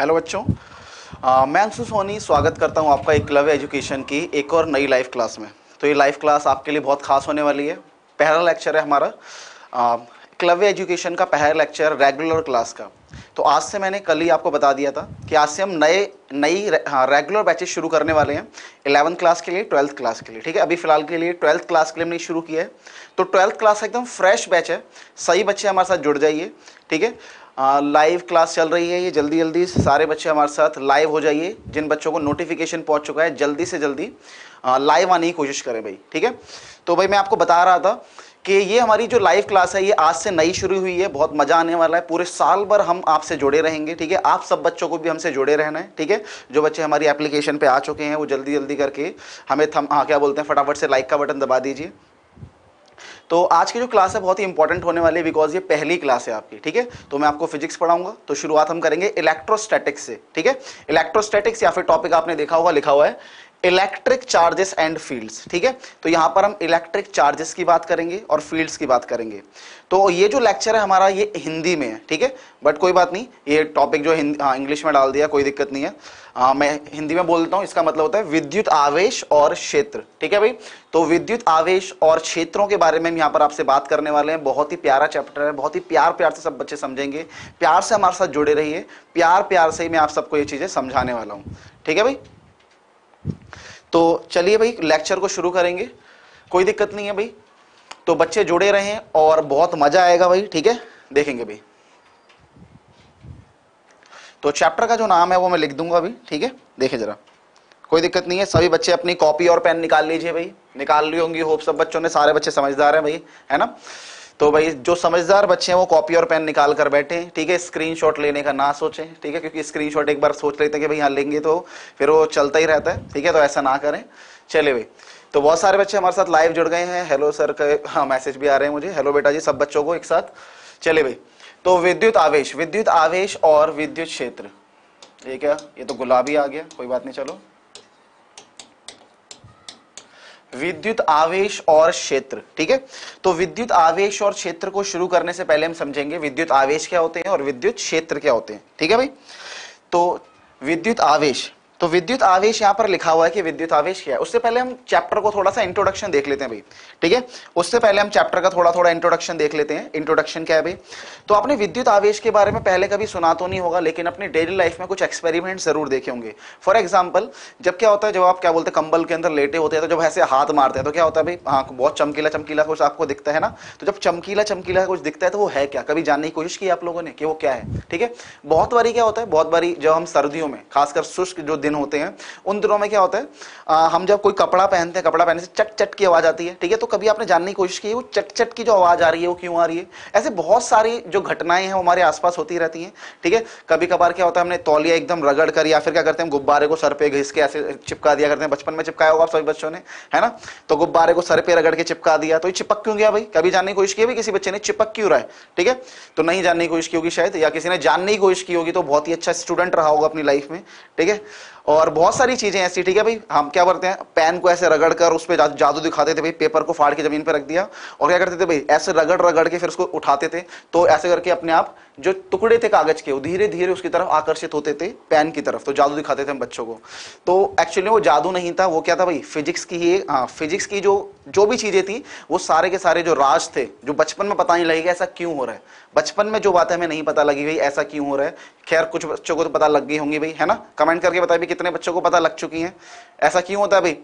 Hello बच्चों। मैं अंशु सोनी स्वागत करता हूँ आपका एक एकलव्य एजुकेशन की एक और नई लाइव क्लास में। तो ये लाइव क्लास आपके लिए बहुत खास होने वाली है। पहला लेक्चर है हमारा एकलव्य एजुकेशन का पहला लेक्चर रेगुलर क्लास का। तो आज से मैंने कल ही आपको बता दिया था कि आज से हम नए, नई रेगुलर बैचेस शुरू करने वाले हैं इलेवंथ क्लास के लिए ट्वेल्थ क्लास के लिए, ठीक है? अभी फ़िलहाल के लिए ट्वेल्थ क्लास के लिए हमने शुरू किया है। तो ट्वेल्थ क्लास एकदम फ्रेश बैच है। सही बच्चे हमारे साथ जुड़ जाइए, ठीक है? लाइव क्लास चल रही है ये, जल्दी जल्दी। सारे बच्चे हमारे साथ लाइव हो जाइए। जिन बच्चों को नोटिफिकेशन पहुँच चुका है, जल्दी से जल्दी लाइव आने की कोशिश करें भाई, ठीक है? तो भाई, मैं आपको बता रहा था कि ये हमारी जो लाइव क्लास है, ये आज से नई शुरू हुई है। बहुत मज़ा आने वाला है। पूरे साल भर हम आपसे जुड़े रहेंगे, ठीक है? आप सब बच्चों को भी हमसे जुड़े रहना है, ठीक है? जो बच्चे हमारी एप्लीकेशन पे आ चुके हैं, वो जल्दी जल्दी करके हमें थम हाँ क्या बोलते हैं, फटाफट से लाइक का बटन दबा दीजिए। तो आज की जो क्लास है, बहुत ही इंपॉर्टेंट होने वाली है बिकॉज़ ये पहली क्लास है आपकी, ठीक है? तो मैं आपको फिजिक्स पढ़ाऊँगा। तो शुरुआत हम करेंगे इलेक्ट्रोस्टैटिक्स से, ठीक है? इलेक्ट्रोस्टैटिक्स या फिर टॉपिक आपने देखा होगा, लिखा हुआ है। इलेक्ट्रिक चार्जेस एंड फील्ड्स ठीक है? तो यहाँ पर हम इलेक्ट्रिक चार्जेस की बात करेंगे और फील्ड्स की बात करेंगे। तो ये जो लेक्चर है हमारा ये हिंदी में है ठीक है? बट कोई बात नहीं ये टॉपिक जो हाँ इंग्लिश में डाल दिया कोई दिक्कत नहीं है। आ, मैं हिंदी में बोलता हूँ इसका मतलब होता है विद्युत आवेश और क्षेत्र ठीक है भाई? तो विद्युत आवेश और क्षेत्रों के बारे में हम यहाँ पर आपसे बात करने वाले हैं। बहुत ही प्यारा चैप्टर है बहुत ही प्यार प्यार से सब बच्चे समझेंगे। प्यार से हमारे साथ जुड़े रहिए प्यार प्यार से ही मैं आप सबको ये चीज़ें समझाने वाला हूँ। ठीक है भाई? तो चलिए भाई लेक्चर को शुरू करेंगे। कोई दिक्कत नहीं है भाई। तो बच्चे जुड़े रहें और बहुत मज़ा आएगा भाई, ठीक है? देखेंगे भाई। तो चैप्टर का जो नाम है, वो मैं लिख दूँगा अभी, ठीक है? देखे जरा। कोई दिक्कत नहीं है, सभी बच्चे अपनी कॉपी और पेन निकाल लीजिए भाई। निकाल ली होंगी होप सब बच्चों ने, सारे बच्चे समझदार हैं भाई, है ना? तो भाई, जो समझदार बच्चे हैं, वो कॉपी और पेन निकाल कर बैठे ठीक है? स्क्रीनशॉट लेने का ना सोचें, ठीक है? क्योंकि स्क्रीनशॉट एक बार सोच लेते हैं कि भाई, यहाँ लेंगे तो फिर वो चलता ही रहता है, ठीक है? तो ऐसा ना करें। चले भाई तो बहुत सारे बच्चे हमारे साथ लाइव जुड़ गए हैं। हेलो सर का हाँ मैसेज भी आ रहे हैं मुझे। हेलो बेटा जी, सब बच्चों को एक साथ। चले भाई तो विद्युत आवेश विद्युत आवेश और विद्युत क्षेत्र। ये क्या ये तो गुलाबी आ गया, कोई बात नहीं, चलो। विद्युत आवेश और क्षेत्र, ठीक है? तो विद्युत आवेश और क्षेत्र को शुरू करने से पहले हम समझेंगे विद्युत आवेश क्या होते हैं और विद्युत क्षेत्र क्या होते हैं, ठीक है भाई? तो विद्युत आवेश तो विद्युत आवेश यहाँ पर लिखा हुआ है कि विद्युत आवेश क्या है। उससे पहले हम चैप्टर को थोड़ा सा इंट्रोडक्शन देख लेते हैं भाई। ठीक है? उससे पहले हम चैप्टर का थोड़ा थोड़ा इंट्रोडक्शन देख लेते हैं। इंट्रोडक्शन क्या है भाई? तो आपने विद्युत आवेश के बारे में पहले कभी सुना तो नहीं होगा, लेकिन अपनी डेली लाइफ में कुछ एक्सपेरिमेंट ज़रूर देखे होंगे। फॉर एग्ज़ाम्पल जब क्या होता है, जब आप क्या बोलते हैं, कंबल के अंदर लेटे होते हैं तो जब ऐसे हाथ मारते हैं तो क्या होता है भाई? हाँ बहुत चमकीला चमकीला कुछ आपको दिखता है ना? तो जब चमकीला चमकीला कुछ दिखता है तो वो है क्या? कभी जानने की कोशिश की आप लोगों ने कि वो क्या है? ठीक है? बहुत बारी क्या होता है, बहुत बारी जब हम सर्दियों में, खासकर शुष्क जो दिन होते हैं उन दिनों में क्या होता है आ, हम जब कोई कपड़ा पहनते हैं कपड़ा पहनने से चट चट की आवाज़ आती है ठीक है? तो कभी आपने जानने की कोशिश की वो चट चट की जो आवाज़ आ रही है वो क्यों आ रही है? ऐसे बहुत सारी जो घटनाएँ हैं हमारे आसपास होती रहती हैं ठीक है? कभी कभार क्या होता है हमने तौलिया एकदम रगड़ कर या फिर क्या करते हैं गुब्बारे को सर पे घिस के ऐसे चिपका दिया करते हैं बचपन में चिपकाया होगा सभी बच्चों ने है ना? तो गुब्बारे को सर पे रगड़ के चिपका दिया तो ये चिपक क्यों गया भाई? कभी जानने की कोशिश की किसी बच्चे ने? चिपक क्यों रहा है ठीक है? तो नहीं जानने की कोशिश की होगी शायद या किसी ने जानने की कोशिश की होगी तो बहुत ही अच्छा स्टूडेंट रहा होगा अपनी लाइफ में ठीक है? और बहुत सारी चीज़ें ऐसी, ठीक है भाई? हम क्या करते हैं? पेन को ऐसे रगड़ कर उस पर जादू दिखाते थे भाई, पेपर को फाड़ के ज़मीन पर रख दिया। और क्या करते थे भाई? ऐसे रगड़ रगड़ के फिर उसको उठाते थे। तो ऐसे करके अपने आप जो टुकड़े थे कागज़ के, वो धीरे धीरे उसकी तरफ़ आकर्षित होते थे, पेन की तरफ़ तो जादू दिखाते थे हम बच्चों को। तो एक्चुअली वो जादू नहीं था, वो क्या था भाई फिजिक्स की ही हाँ फिजिक्स की जो जो भी चीज़ें थी, वो सारे के सारे जो राज थे, जो बचपन में पता नहीं लगेगा ऐसा क्यों हो रहा है। बचपन में जो बात हमें नहीं पता लगी भाई, ऐसा क्यों हो रहा है, खैर, कुछ बच्चों को तो पता लग गई होंगी भाई, है ना? कमेंट करके बताइए कितने बच्चों को पता लग चुकी है। ऐसा क्यों होता है भाई?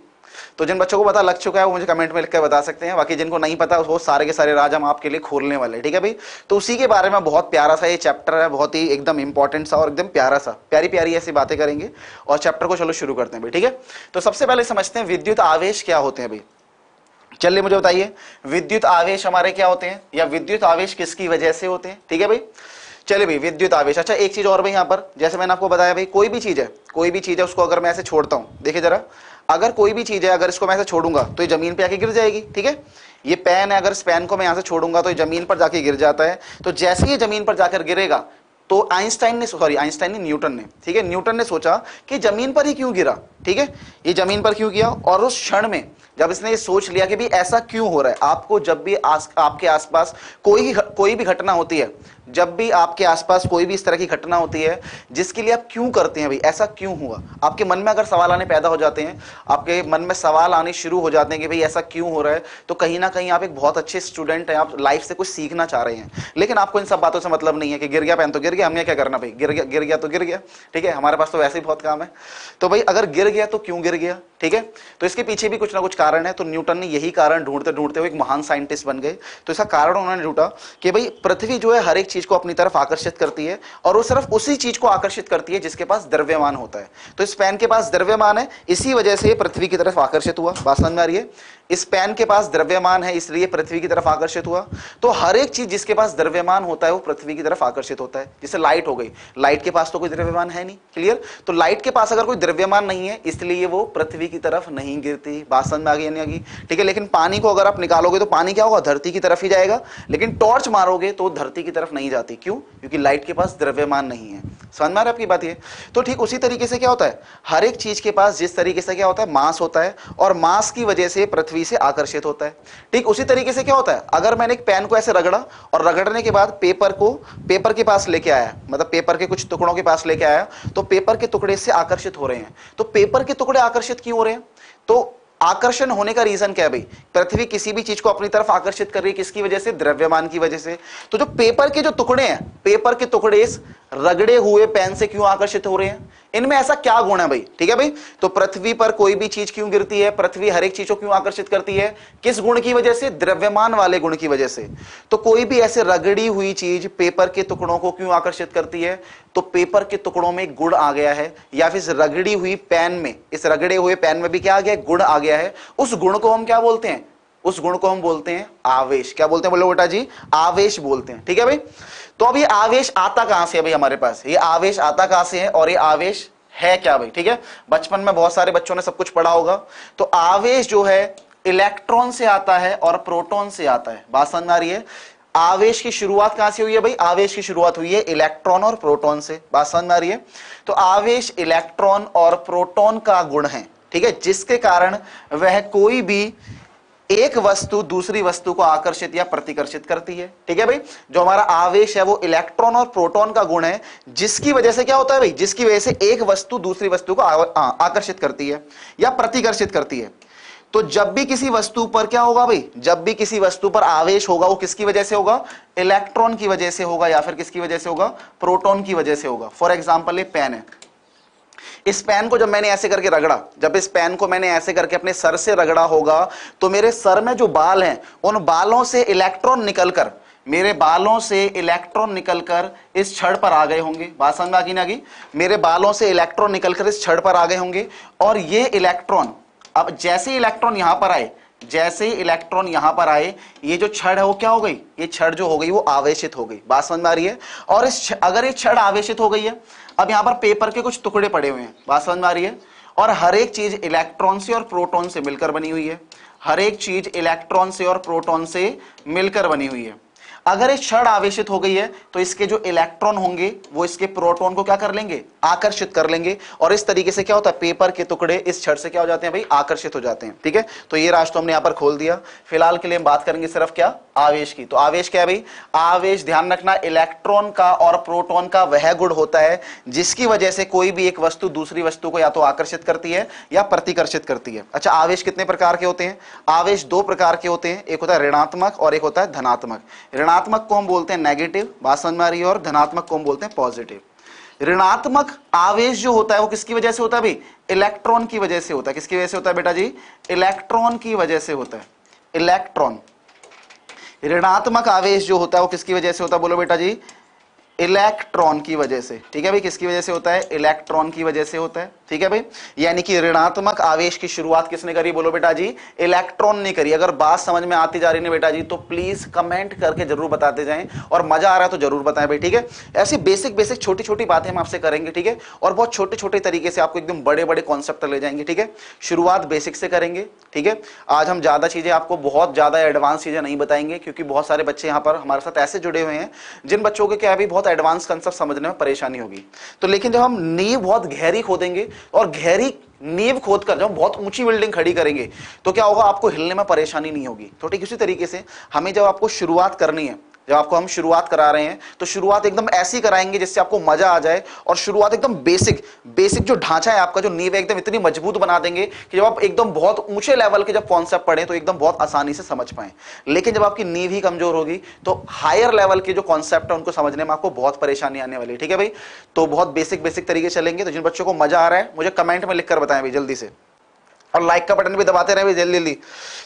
तो जिन बच्चों को पता लग चुका है, वो मुझे कमेंट में लिखकर बता सकते हैं। बाकी जिनको नहीं पता, वो सारे के सारे राज हम आपके लिए खोलने वाले ठीक है भाई? तो उसी के बारे में बहुत प्यारा सा ये चैप्टर है, बहुत ही एकदम इंपॉर्टेंट सा और एकदम प्यारा सा, प्यारी प्यारी ऐसी बातें करेंगे और चैप्टर को चलो शुरू करते हैं भाई, ठीक है? तो सबसे पहले समझते हैं विद्युत आवेश क्या होते हैं भाई? चलिए मुझे बताइए, विद्युत आवेश हमारे क्या होते हैं? या विद्युत आवेश किसकी वजह से होते हैं? ठीक है भाई? चलिए भाई, विद्युत आवेश। अच्छा एक चीज़ और भाई यहाँ पर, जैसे मैंने आपको बताया भाई, कोई भी चीज़ है, कोई भी चीज़ है, उसको अगर मैं ऐसे छोड़ता हूँ, देखिए जरा अगर कोई भी चीज़ है अगर इसको मैं छोड़ूँगा तो ये ज़मीन पे आके गिर जाएगी ठीक है? ये पेन है अगर इस पेन को मैं यहाँ से छोड़ूँगा तो ये ज़मीन पर जाके गिर जाता है। तो जैसे ही ज़मीन पर जाकर गिरेगा तो आइंस्टाइन ने सॉरी आइंस्टाइन ने न्यूटन ने ठीक है? न्यूटन ने सोचा कि ज़मीन पर ही क्यों गिरा ठीक है? ये ज़मीन पर क्यों किया और उस क्षण में जब इसने ये सोच लिया कि भी ऐसा क्यों हो रहा है आपको जब भी आस, आपके आसपास कोई कोई भी घटना होती है जब भी आपके आसपास कोई भी इस तरह की घटना होती है, जिसके लिए आप क्यों करते हैं भाई? ऐसा क्यों हुआ? आपके मन में अगर सवाल आने पैदा हो जाते हैं, आपके मन में सवाल आने शुरू हो जाते हैं कि भाई ऐसा क्यों हो रहा है तो कहीं ना कहीं आप एक बहुत अच्छे स्टूडेंट हैं, आप लाइफ से कुछ सीखना चाह रहे हैं। लेकिन आपको इन सब बातों से मतलब नहीं है कि गिर गया पैन तो गिर गया, हमने क्या करना भाई? गिर गया गिर गया तो गिर गया, ठीक है? हमारे पास तो वैसे ही बहुत काम है। तो भाई अगर गिर गया तो क्यों गिर गया, ठीक है? तो इसके पीछे भी कुछ ना कुछ कारण है। तो न्यूटन ने यही कारण ढूंढते ढूंढते हुए एक महान साइंटिस्ट बन गए। तो इसका कारण उन्होंने ढूंढा कि भाई पृथ्वी जो है, हर एक चीज़ को अपनी तरफ़ आकर्षित करती है और वो सिर्फ़ उसी चीज़ को आकर्षित करती है जिसके पास द्रव्यमान होता है। तो इस पैन के पास द्रव्यमान है, इसी वजह से पृथ्वी की तरफ़ आकर्षित हुआ। बात समझ में आ रही है? इस पैन के पास द्रव्यमान है, इसलिए पृथ्वी की तरफ़ आकर्षित हुआ। तो हर एक चीज़ जिसके पास द्रव्यमान होता है, वो पृथ्वी की तरफ़ आकर्षित होता है। जैसे लाइट हो गई, लाइट के पास तो कोई द्रव्यमान है नहीं, क्लियर? तो लाइट के पास अगर कोई द्रव्यमान नहीं है, इसलिए वो पृथ्वी की तरफ़ नहीं गिरती। बात समझ में आ गई नहीं आगी? ठीक है, लेकिन पानी को अगर आप निकालोगे तो पानी क्या होगा? धरती की तरफ़ ही जाएगा। लेकिन टॉर्च मारोगे तो धरती की तरफ़ नहीं जाती। क्यों? क्योंकि लाइट के पास द्रव्यमान नहीं है। समझ में आ रहा आपकी बात ये? तो ठीक उसी तरीके से क्या होता है? हर एक चीज़ के पास जिस तरीके से क्या होता है? मास होता है और मास की वजह से पृथ्वी से आकर्षित होता है। ठीक उसी तरीके से क्या होता है? अगर मैंने एक पेन को ऐसे रगड़ा और रगड़ने के बाद पेपर को पेपर के पास लेके आया मतलब पेपर के कुछ टुकड़ों के पास लेके आया तो पेपर के टुकड़े से आकर्षित हो रहे हैं। तो पेपर के टुकड़े आकर्षित क्यों हो रहे हैं? तो आकर्षण होने का रीजन क्या है भाई? पृथ्वी किसी भी चीज़ को अपनी तरफ़ आकर्षित कर रही है, किसकी वजह से? द्रव्यमान की वजह से। तो जो पेपर के जो टुकड़े हैं पेपर के टुकड़े रगड़े हुए पेन से क्यों आकर्षित हो रहे हैं? इनमें ऐसा क्या गुण है भाई? ठीक है भाई? तो पृथ्वी पर कोई भी चीज़ क्यों गिरती है? पृथ्वी हर एक चीज़ को क्यों आकर्षित करती है? किस गुण की वजह से? द्रव्यमान वाले गुण की वजह से। तो कोई भी ऐसे रगड़ी हुई चीज़ पेपर के टुकड़ों को क्यों आकर्षित करती है? तो पेपर के टुकड़ों में गुण आ गया है, या फिर रगड़ी हुई पेन में, इस रगड़े हुए पेन में भी क्या आ गया गुण आ गया है। उस गुण को हम क्या बोलते हैं? उस गुण को हम बोलते हैं आवेश। क्या बोलते हैं बोलो बेटा जी? आवेश बोलते हैं। ठीक है भाई? तो अब ये आवेश आता कहाँ से है भाई हमारे पास? ये आवेश आता कहाँ से है और ये आवेश है क्या भाई? ठीक है? बचपन में बहुत सारे बच्चों ने सब कुछ पढ़ा होगा। तो आवेश जो है, इलेक्ट्रॉन से आता है और प्रोटॉन से आता है। बात समझ आ रही है? आवेश की शुरुआत कहाँ से हुई है भाई? आवेश की शुरुआत हुई है इलेक्ट्रॉन और प्रोटॉन से। बात समझ आ रही है? तो आवेश, इलेक्ट्रॉन और प्रोटॉन का गुण है। ठीक है? जिसके कारण वह कोई भी एक वस्तु दूसरी वस्तु को आकर्षित या प्रतिकर्षित करती है। ठीक है भाई? जो हमारा आवेश है वो इलेक्ट्रॉन और प्रोटॉन का गुण है, जिसकी वजह से क्या होता है भाई? जिसकी वजह से एक वस्तु दूसरी वस्तु को आकर्षित करती है या प्रतिकर्षित करती है। तो जब भी किसी वस्तु पर क्या होगा भाई? जब भी किसी वस्तु पर आवेश होगा, वो किसकी वजह से होगा? इलेक्ट्रॉन की वजह से होगा या फिर किसकी वजह से होगा? प्रोटॉन की वजह से होगा। फॉर एग्ज़ाम्पल ये पेन है। इस पेन को जब मैंने ऐसे करके रगड़ा, जब इस पैन को मैंने ऐसे करके अपने सर से रगड़ा होगा तो मेरे सर में जो बाल हैं, उन बालों से इलेक्ट्रॉन निकलकर, मेरे बालों से इलेक्ट्रॉन निकलकर इस छड़ पर आ गए होंगे। बात समझ में ना गई मेरे बालों से इलेक्ट्रॉन निकलकर इस छड़ पर आ गए होंगे। और ये इलेक्ट्रॉन अब जैसे इलेक्ट्रॉन यहाँ पर आए, जैसे इलेक्ट्रॉन यहाँ पर आए, ये जो छड़ है वो क्या हो गई? ये छड़ जो हो गई, वो आवेशित हो गई। बात समझ में आ रही है? और इस अगर ये छड़ आवेशित हो गई है अब यहाँ पर पेपर के कुछ टुकड़े पड़े हुए हैं। बात समझ में आ रही है? और हर एक चीज़ इलेक्ट्रॉन से और प्रोटॉन से मिलकर बनी हुई है। हर एक चीज़ इलेक्ट्रॉन से और प्रोटॉन से मिलकर बनी हुई है। अगर ये क्षण आवेशित हो गई है तो इसके जो इलेक्ट्रॉन होंगे, वो इसके प्रोटॉन को क्या कर लेंगे? आकर्षित कर लेंगे। और इस तरीके से क्या होता है, पेपर के टुकड़े इस क्षण से क्या हो जाते हैं भाई? आकर्षित हो जाते हैं, ठीक है? तो ये राष्ट्र हमने यहाँ पर खोल दिया। फ़िलहाल के लिए हम बात करेंगे सिर्फ़ क्या? आवेश की। तो आवेश क्या है भाई? आवेश, ध्यान रखना, इलेक्ट्रॉन का और प्रोटॉन का वह गुण होता है, जिसकी वजह से कोई भी एक वस्तु दूसरी वस्तु को या तो आकर्षित करती है या प्रतिकर्षित करती है। अच्छा आवेश कितने प्रकार के होते हैं? आवेश दो प्रकार के होते हैं। एक होता है ऋणात्मक और एक होता है धनात्मक। ऋणात्मक को हम बोलते हैं नेगेटिव बात समझ में आ रही है और धनात्मक को हम बोलते हैं पॉजिटिव ऋणात्मक आवेश जो होता है वो किसकी वजह से होता है भाई? इलेक्ट्रॉन की वजह से होता है. किसकी वजह से होता है बेटा जी? इलेक्ट्रॉन की वजह से होता है. इलेक्ट्रॉन ऋणात्मक आवेश जो होता है वो किसकी वजह से होता है? बोलो बेटा जी. इलेक्ट्रॉन की वजह से। ठीक है भाई, किसकी वजह से होता है? इलेक्ट्रॉन की वजह से होता है। ठीक है भाई, यानी कि ऋणात्मक आवेश की शुरुआत किसने करी? बोलो बेटा जी, इलेक्ट्रॉन ने करी। अगर बात समझ में आती जा रही है बेटा जी तो प्लीज़ कमेंट करके ज़रूर बताते जाएँ। और मज़ा आ रहा है तो ज़रूर बताएँ भाई, ठीक है? ऐसी बेसिक बेसिक छोटी छोटी बातें हम आपसे करेंगे, ठीक है? और बहुत छोटे छोटे तरीके से आपको एकदम बड़े बड़े कॉन्सेप्ट ले जाएँगे, ठीक है? शुरुआत बेसिक से करेंगे, ठीक है? आज हम ज़्यादा चीज़ें आपको बहुत ज़्यादा एडवांस चीज़ें नहीं बताएँगे, क्योंकि बहुत सारे बच्चे यहाँ पर हमारे साथ ऐसे जुड़े हुए हैं, जिन बच्चों के क्या अभी बहुत बहुत एडवांस कंसेप्ट समझने में परेशानी होगी। तो लेकिन जब हम नींव बहुत गहरी खोदेंगे और गहरी नींव खोद कर जब बहुत ऊँची बिल्डिंग खड़ी करेंगे तो क्या होगा? आपको हिलने में परेशानी नहीं होगी। तो ठीक इसी तरीके से हमें जब आपको शुरुआत करनी है जब आपको हम शुरुआत करा रहे हैं तो शुरुआत एकदम ऐसी कराएँगे जिससे आपको मज़ा आ जाए और शुरुआत एकदम बेसिक बेसिक जो ढांचा है आपका, जो नींव है एकदम इतनी मज़बूत बना देंगे कि जब आप एकदम बहुत ऊँचे लेवल के जब कॉन्सेप्ट पढ़े तो एकदम बहुत आसानी से समझ पाए। लेकिन जब आपकी नींव ही कमज़ोर होगी तो हायर लेवल के जो कॉन्सेप्ट है, उनको समझने में आपको बहुत परेशानी आने वाली है, ठीक है भाई? तो बहुत बेसिक बेसिक तरीके चलेंगे तो जिन बच्चों को मज़ा आ रहा है, मुझे कमेंट में लिखकर बताएँ भाई, जल्दी से। और लाइक का बटन भी दबाते रहे जल्दी जल्दी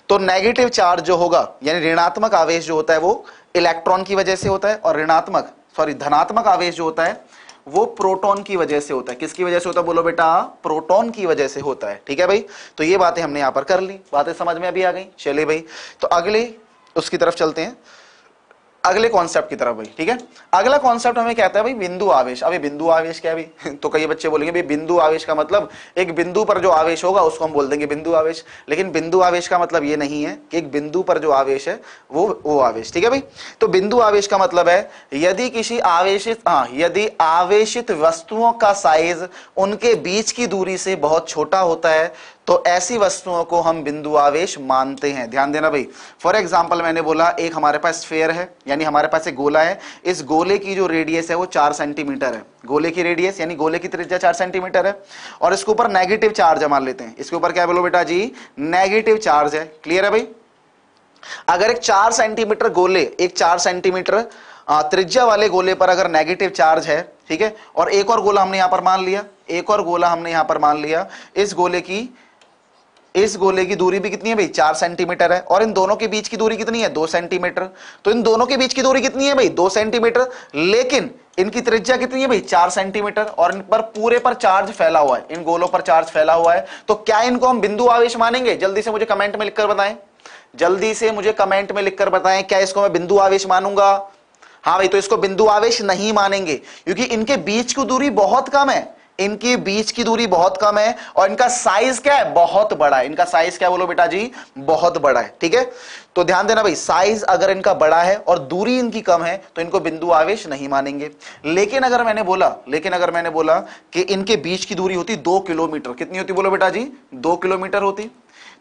तो नेगेटिव चार्ज जो होगा, यानी ऋणात्मक आवेश जो होता है, वो इलेक्ट्रॉन की वजह से होता है और ऋणात्मक सॉरी धनात्मक आवेश जो होता है, वो प्रोटॉन की वजह से होता है। किसकी वजह से होता है? बोलो बेटा, प्रोटॉन की वजह से होता है। ठीक है भाई? तो ये बातें हमने यहाँ पर कर ली। बातें समझ में अभी आ गई? चले भाई तो अगले, उसकी तरफ़ चलते हैं। अगले कॉन्सेप्ट की तरफ़ भाई, ठीक है? अगला कॉन्सेप्ट हमें कहता है भाई? बिंदु आवेश। अभी बिंदु आवेश क्या भी तो कई बच्चे बोलेंगे, भाई, बिंदु आवेश का मतलब एक बिंदु पर जो आवेश होगा, उसको हम बोल देंगे बिंदु आवेश। लेकिन बिंदु आवेश का मतलब ये नहीं है कि एक बिंदु पर जो आवेश है, वो वो आवेश, ठीक है भाई? तो बिंदु आवेश का मतलब है, यदि किसी आवेशित हाँ यदि आवेशित वस्तुओं का साइज़ उनके बीच की दूरी से बहुत छोटा होता है तो ऐसी वस्तुओं को हम बिंदु आवेश मानते हैं। ध्यान देना भाई फॉर एग्ज़ाम्पल मैंने बोला, एक हमारे पास स्फेयर है, यानी हमारे पास एक गोला है, इस गोले की जो रेडियस है वो चार सेंटीमीटर है। गोले की रेडियस यानी गोले की त्रिज्या चार सेंटीमीटर है, और इसके ऊपर नेगेटिव चार्ज मान लेते हैं। इसके ऊपर क्या बोलो बेटा जी? नेगेटिव चार्ज है। क्लियर है भाई? अगर एक चार सेंटीमीटर गोले, एक चार सेंटीमीटर त्रिज्या वाले गोले पर अगर नेगेटिव चार्ज है, ठीक है, और एक और गोला हमने यहाँ पर मान लिया, एक और गोला हमने यहाँ पर मान लिया, इस गोले की इस गोले की दूरी भी कितनी है भाई? चार सेंटीमीटर है। और इन दोनों के बीच की दूरी कितनी है? दो सेंटीमीटर। तो इन दोनों के बीच की दूरी कितनी है भाई? दो सेंटीमीटर। लेकिन इनकी त्रिज्या कितनी है भाई? चार सेंटीमीटर। और इन पर पूरे पर चार्ज फैला हुआ है। इन गोलों पर चार्ज फैला हुआ है। तो क्या इनको हम बिंदु आवेश मानेंगे? जल्दी से मुझे कमेंट में लिखकर बताएँ। जल्दी से मुझे कमेंट में लिखकर बताएँ, क्या इसको मैं बिंदु आवेश मानूँगा? हाँ भाई तो इसको बिंदु आवेश नहीं मानेंगे, क्योंकि इनके बीच की दूरी बहुत कम है। इनके बीच की दूरी बहुत कम है और इनका साइज़ क्या है? बहुत बड़ा है। इनका साइज़ क्या बोलो बेटा जी? बहुत बड़ा है, ठीक है? तो ध्यान देना भाई साइज़ अगर इनका बड़ा है और दूरी इनकी कम है तो इनको बिंदु आवेश नहीं मानेंगे। लेकिन अगर मैंने बोला, लेकिन अगर मैंने बोला कि इनके बीच की दूरी होती दो किलोमीटर, कितनी होती बोलो बेटा जी? दो किलोमीटर होती।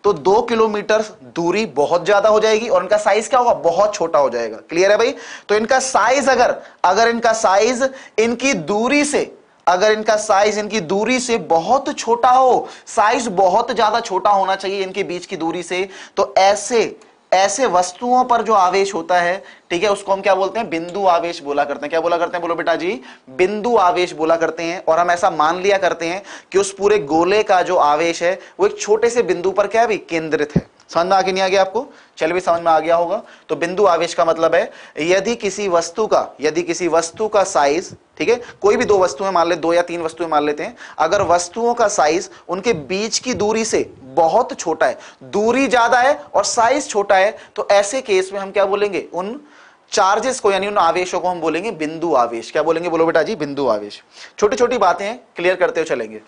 तो दो किलोमीटर दूरी बहुत ज़्यादा हो जाएगी और इनका साइज़ क्या होगा? बहुत छोटा हो जाएगा। क्लियर है भाई? तो इनका साइज़ अगर अगर इनका साइज़ इनकी दूरी से अगर इनका साइज़ इनकी दूरी से बहुत छोटा हो साइज़ बहुत ज़्यादा छोटा होना चाहिए इनके बीच की दूरी से तो ऐसे ऐसे वस्तुओं पर जो आवेश होता है, ठीक है, उसको हम क्या बोलते हैं? बिंदु आवेश बोला करते हैं। क्या बोला करते हैं बोलो बेटा जी? बिंदु आवेश बोला करते हैं। और हम ऐसा मान लिया करते हैं कि उस पूरे गोले का जो आवेश है, वो एक छोटे से बिंदु पर क्या है? केंद्रित है। समझ में आगे नहीं आ गया आपको? चल भी समझ में आ गया होगा। तो बिंदु आवेश का मतलब है, यदि किसी वस्तु का, यदि किसी वस्तु का साइज़ ठीक है, कोई भी दो वस्तुएँ मान ले, दो या तीन वस्तुएँ मान लेते हैं, अगर वस्तुओं का साइज़ उनके बीच की दूरी से बहुत छोटा है, दूरी ज़्यादा है और साइज़ छोटा है तो ऐसे केस में हम क्या बोलेंगे? उन चार्जेस को, यानी उन आवेशों को हम बोलेंगे बिंदु आवेश। क्या बोलेंगे? बोलो बेटा जी, बिंदु आवेश। छोटी छोटी बातें क्लियर करते हुए चलेंगे।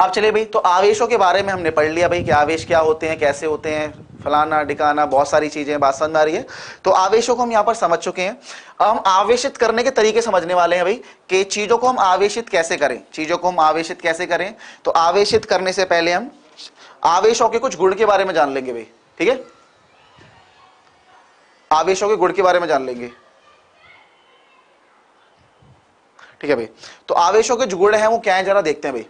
अब चलिए भाई तो आवेशों के बारे में हमने पढ़ लिया भाई, कि आवेश क्या होते हैं, कैसे होते हैं, फलाना डिकाना बहुत सारी चीज़ें, बात समझ आ रही है। तो आवेशों को हम यहाँ पर समझ चुके हैं। हम आवेशित करने के तरीके समझने वाले हैं भाई, कि चीज़ों को हम आवेशित कैसे करें, चीज़ों को हम आवेशित कैसे करें। तो आवेशित करने से पहले हम आवेशों के कुछ गुण के बारे में जान लेंगे भाई, ठीक है? आवेशों के गुण के बारे में जान लेंगे। ठीक है भाई? तो आवेशों के जो गुण है, वो क्या है, जरा देखते हैं भाई।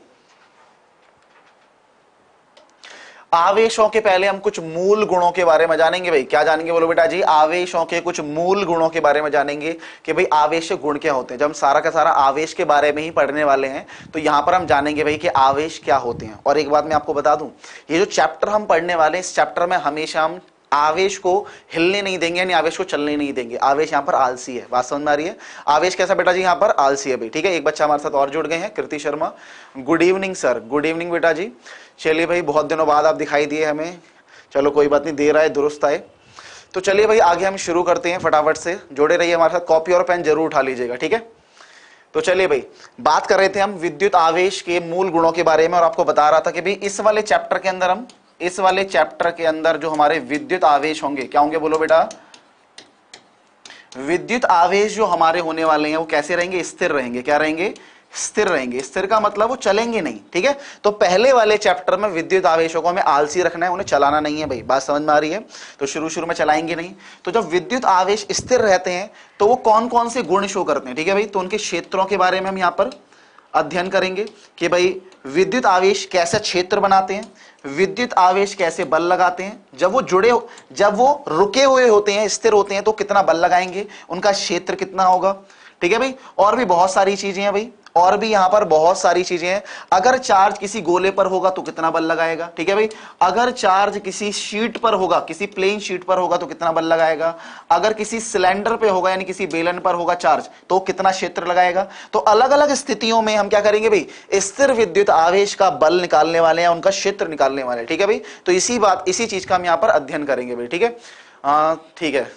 आवेशों के पहले हम कुछ मूल गुणों के बारे में जानेंगे भाई। क्या जानेंगे बोलो बेटा जी? आवेशों के कुछ मूल गुणों के बारे में जानेंगे कि भाई आवेश गुण क्या होते हैं। जब हम सारा का सारा आवेश के बारे में ही पढ़ने वाले हैं तो यहाँ पर हम जानेंगे भाई कि आवेश क्या होते हैं। और एक बात मैं आपको बता दूँ, ये जो चैप्टर हम पढ़ने वाले इस चैप्टर में हमेशा हम आवेश को हिलने नहीं देंगे, यानी आवेश को चलने नहीं देंगे। आवेश यहाँ पर आलसी है। बात समझ में आ रही है? आवेश कैसा बेटा जी? यहाँ पर आलसी है भाई। ठीक है, एक बच्चा हमारे साथ और जुड़ गए हैं, Kriti Sharma. Good evening sir good evening बेटा जी। चलिए भाई, बहुत दिनों बाद आप दिखाई दिए हमें। चलो, कोई बात नहीं दे रहा है दुरुस्त आए। तो चलिए भाई, आगे हम शुरू करते हैं फटाफट से। जोड़े रहिए हमारे साथ, कॉपी और पेन ज़रूर उठा लीजिएगा, ठीक है? तो चलिए भाई, बात कर रहे थे हम विद्युत आवेश के मूल गुणों के बारे में, और आपको बता रहा था कि भाई, इस वाले चैप्टर के अंदर हम, इस वाले चैप्टर के अंदर जो हमारे विद्युत आवेश होंगे, क्या होंगे बोलो बेटा? विद्युत आवेश जो हमारे होने वाले हैं, वो कैसे रहेंगे? स्थिर रहेंगे। क्या रहेंगे? स्थिर रहेंगे। स्थिर का मतलब वो चलेंगे नहीं, ठीक है? तो पहले वाले चैप्टर में विद्युत आवेशों को हमें आलसी रखना है, उन्हें चलाना नहीं है भाई। बात समझ में आ रही है? तो शुरू शुरू में चलाएँगे नहीं। तो जब विद्युत आवेश स्थिर रहते हैं तो वो कौन कौन से गुण शो करते हैं, ठीक है भाई? तो उनके क्षेत्रों के बारे में हम यहाँ पर अध्ययन करेंगे कि भाई, विद्युत आवेश कैसे क्षेत्र बनाते हैं, विद्युत आवेश कैसे बल लगाते हैं, जब वो जुड़े जब वो रुके हुए होते हैं, स्थिर होते हैं तो कितना बल लगाएँगे, उनका क्षेत्र कितना होगा, ठीक है भाई? और भी बहुत सारी चीज़ें हैं भाई। और भी यहाँ पर बहुत सारी चीज़ें हैं। अगर चार्ज किसी गोले पर होगा तो कितना बल लगाएगा? ठीक है भाई? अगर चार्ज किसी शीट पर होगा, किसी प्लेन शीट पर होगा तो कितना बल लगाएगा? अगर किसी सिलेंडर पे होगा, यानी किसी बेलन पर होगा चार्ज तो कितना क्षेत्र लगाएगा? तो अलग अलग स्थितियों में हम क्या करेंगे भाई? स्थिर विद्युत आवेश का बल निकालने वाले हैं, उनका क्षेत्र निकालने वाले ठीक है भाई? तो इसी बात, इसी चीज़ का हम यहाँ पर अध्ययन करेंगे भाई, ठीक है? ठीक है।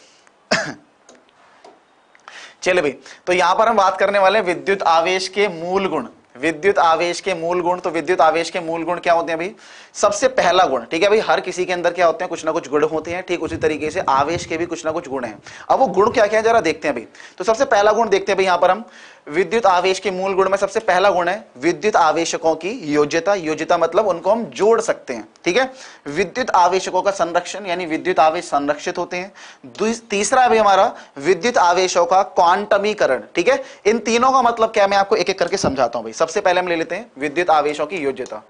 चले भाई तो यहाँ पर हम बात करने वाले हैं विद्युत आवेश के मूल गुण विद्युत आवेश के मूल गुण तो विद्युत आवेश के मूल गुण क्या होते हैं भाई? सबसे पहला गुण, ठीक है भाई, हर किसी के अंदर क्या होते हैं, कुछ ना कुछ गुण होते हैं, ठीक उसी तरीके से आवेश के भी कुछ ना कुछ गुण हैं। अब वो गुण क्या क्या है, जरा देखते हैं भाई। तो सबसे पहला गुण देखते हैं भाई यहाँ पर हम, विद्युत आवेश के मूल गुण में सबसे पहला गुण है विद्युत आवेशकों की योज्यता। योज्यता मतलब उनको हम जोड़ सकते हैं, ठीक है? विद्युत आवेशकों का संरक्षण, यानी विद्युत आवेश संरक्षित होते हैं। तीसरा भी हमारा, विद्युत आवेशों का क्वांटमीकरण, ठीक है? इन तीनों का मतलब क्या मैं आपको एक एक करके समझाता हूँ भाई। सबसे पहले हम ले लेते हैं, विद्युत आवेशों की योज्यता।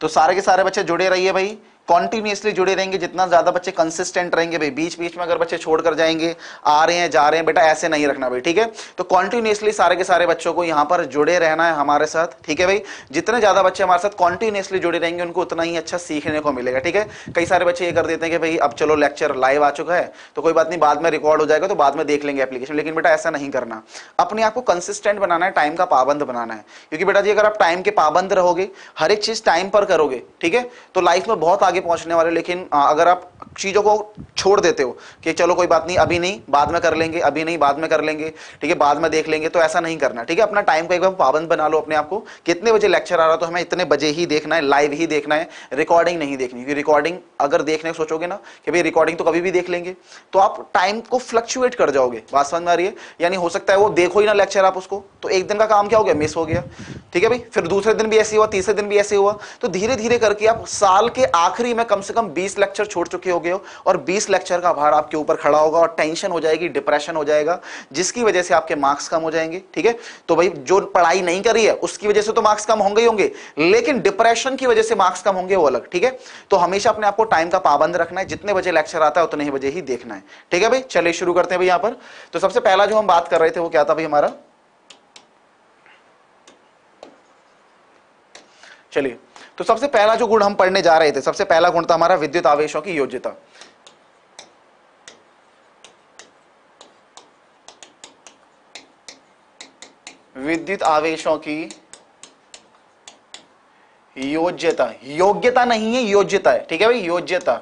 तो सारे के सारे बच्चे जुड़े रहिए भाई। कॉन्टिन्यूसली जुड़े रहेंगे, जितना ज़्यादा बच्चे कंसिस्टेंट रहेंगे भाई बीच बीच में अगर बच्चे छोड़कर जाएँगे, आ रहे हैं, जा रहे हैं, बेटा ऐसे नहीं रखना भाई, ठीक है? तो कॉन्टिन्यूसली सारे के सारे बच्चों को यहाँ पर जुड़े रहना है हमारे साथ, ठीक है भाई? जितने ज़्यादा बच्चे हमारे साथ कॉन्टिन्यूसली जुड़े रहेंगे, उनको उतना ही अच्छा सीखने को मिलेगा, ठीक है? कई सारे बच्चे ये कर देते हैं कि भाई, अब चलो लेक्चर लाइव आ चुका है तो कोई बात नहीं, बाद में रिकॉर्ड हो जाएगा तो बाद में देख लेंगे एप्लीकेशन लेकिन बेटा ऐसा नहीं करना। अपने आप को कंसिस्टेंट बनाना है टाइम का पाबंद बनाना है, क्योंकि बेटा जी, अगर आप टाइम के पाबंद रहोगे, हर एक चीज़ टाइम पर करोगे, ठीक है? तो लाइफ में बहुत आगे पहुँचने वाले लेकिन अगर आप चीज़ों को छोड़ देते हो कि चलो कोई बात नहीं, अभी नहीं, बाद में कर लेंगे, अभी नहीं, बाद में कर लेंगे, ठीक है, बाद में देख लेंगे तो ऐसा नहीं करना, ठीक है, अपना टाइम को एक बार पाबंद बना लो अपने आप को, कितने बजे लेक्चर आ रहा तो हमें इतने बजे ही देखना है लाइव ही देखना है रिकॉर्डिंग नहीं देखनी, क्योंकि रिकॉर्डिंग अगर देखने को सोचोगे ना कि भाई रिकॉर्डिंग तो कभी भी देख लेंगे तो आप टाइम को फ्लक्चुएट कर जाओगे, बात समझ में आ रही है? यानी हो सकता है वो देखो ही ना लेक्चर आप उसको तो एक दिन का काम क्या हो गया? मिस हो गया, ठीक है भाई, फिर दूसरे दिन भी ऐसे हुआ, तीसरे दिन भी ऐसे हुआ तो धीरे धीरे करके आप साल के आखिरी में कम से कम बीस लेक्चर छोड़ चुके हो गए हो और बीस लेक्चर का भार आपके ऊपर खड़ा होगा और टेंशन हो जाएगी डिप्रेशन हो जाएगा, जिसकी वजह से आपके मार्क्स कम हो जाएँगे, ठीक है? तो भाई, जो पढ़ाई नहीं करी है, उसकी वजह से तो मार्क्स कम होंगे ही होंगे, लेकिन डिप्रेशन की वजह से मार्क्स कम होंगे वो अलग, ठीक है? तो हमेशा अपने आपको टाइम का पाबंद रखना है, जितने बजे लेक्चर आता है, उतने ही बजे ही देखना है, ठीक है भाई? चलिए शुरू करते हैं भाई यहाँ पर। तो सबसे पहला जो हम बात कर रहे थे, वो क्या था भाई हमारा? चलिए। तो सबसे पहला जो गुण हम पढ़ने जा रहे थे, सबसे पहला गुण था हमारा विद्युत आवेशों की योग्यता विद्युत आवेशों की योग्यता योग्यता नहीं है योग्यता है। ठीक है भाई? योग्यता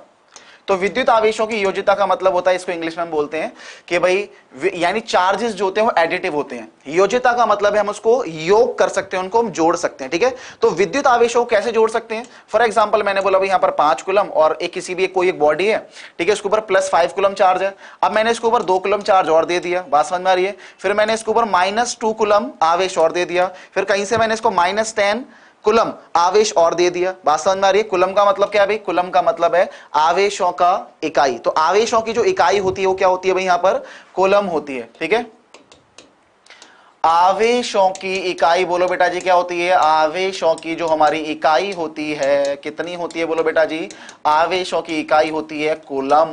तो विद्युत आवेशों की योज्यता का मतलब होता है, इसको इंग्लिश में हम बोलते हैं कि भाई यानी चार्जेस जो होते हैं, वो एडिटिव होते हैं। योज्यता का मतलब है, हम उसको योग कर सकते हैं, उनको हम जोड़ सकते हैं, ठीक है? तो विद्युत आवेशों को कैसे जोड़ सकते हैं? फॉर एग्ज़ाम्पल मैंने बोला भाई, यहाँ पर पाँच कुलम और एक किसी भी, एक कोई एक बॉडी है, ठीक है? इसके ऊपर प्लस फाइव कुलम चार्ज है। अब मैंने इसके ऊपर दो कुलम चार्ज और दे दिया, बात समझ में आ रही है? फिर मैंने इसके ऊपर माइनस टू कुलम आवेश और दे दिया। फिर कहीं से मैंने इसको माइनस टेन कुलम, आवेश और दे दिया। बात समझ में आ रही है? कुलम का मतलब क्या है भाई? कुलम का मतलब है आवेशों का इकाई। तो आवेशों की जो इकाई होती है, वो क्या होती है भाई यहाँ पर? कुलम होती है, ठीक है? आवेशों की इकाई, बोलो बेटा जी, क्या होती है? आवेशों की जो हमारी इकाई होती है, कितनी होती है, बोलो बेटा जी? आवेशों की इकाई होती है कुलम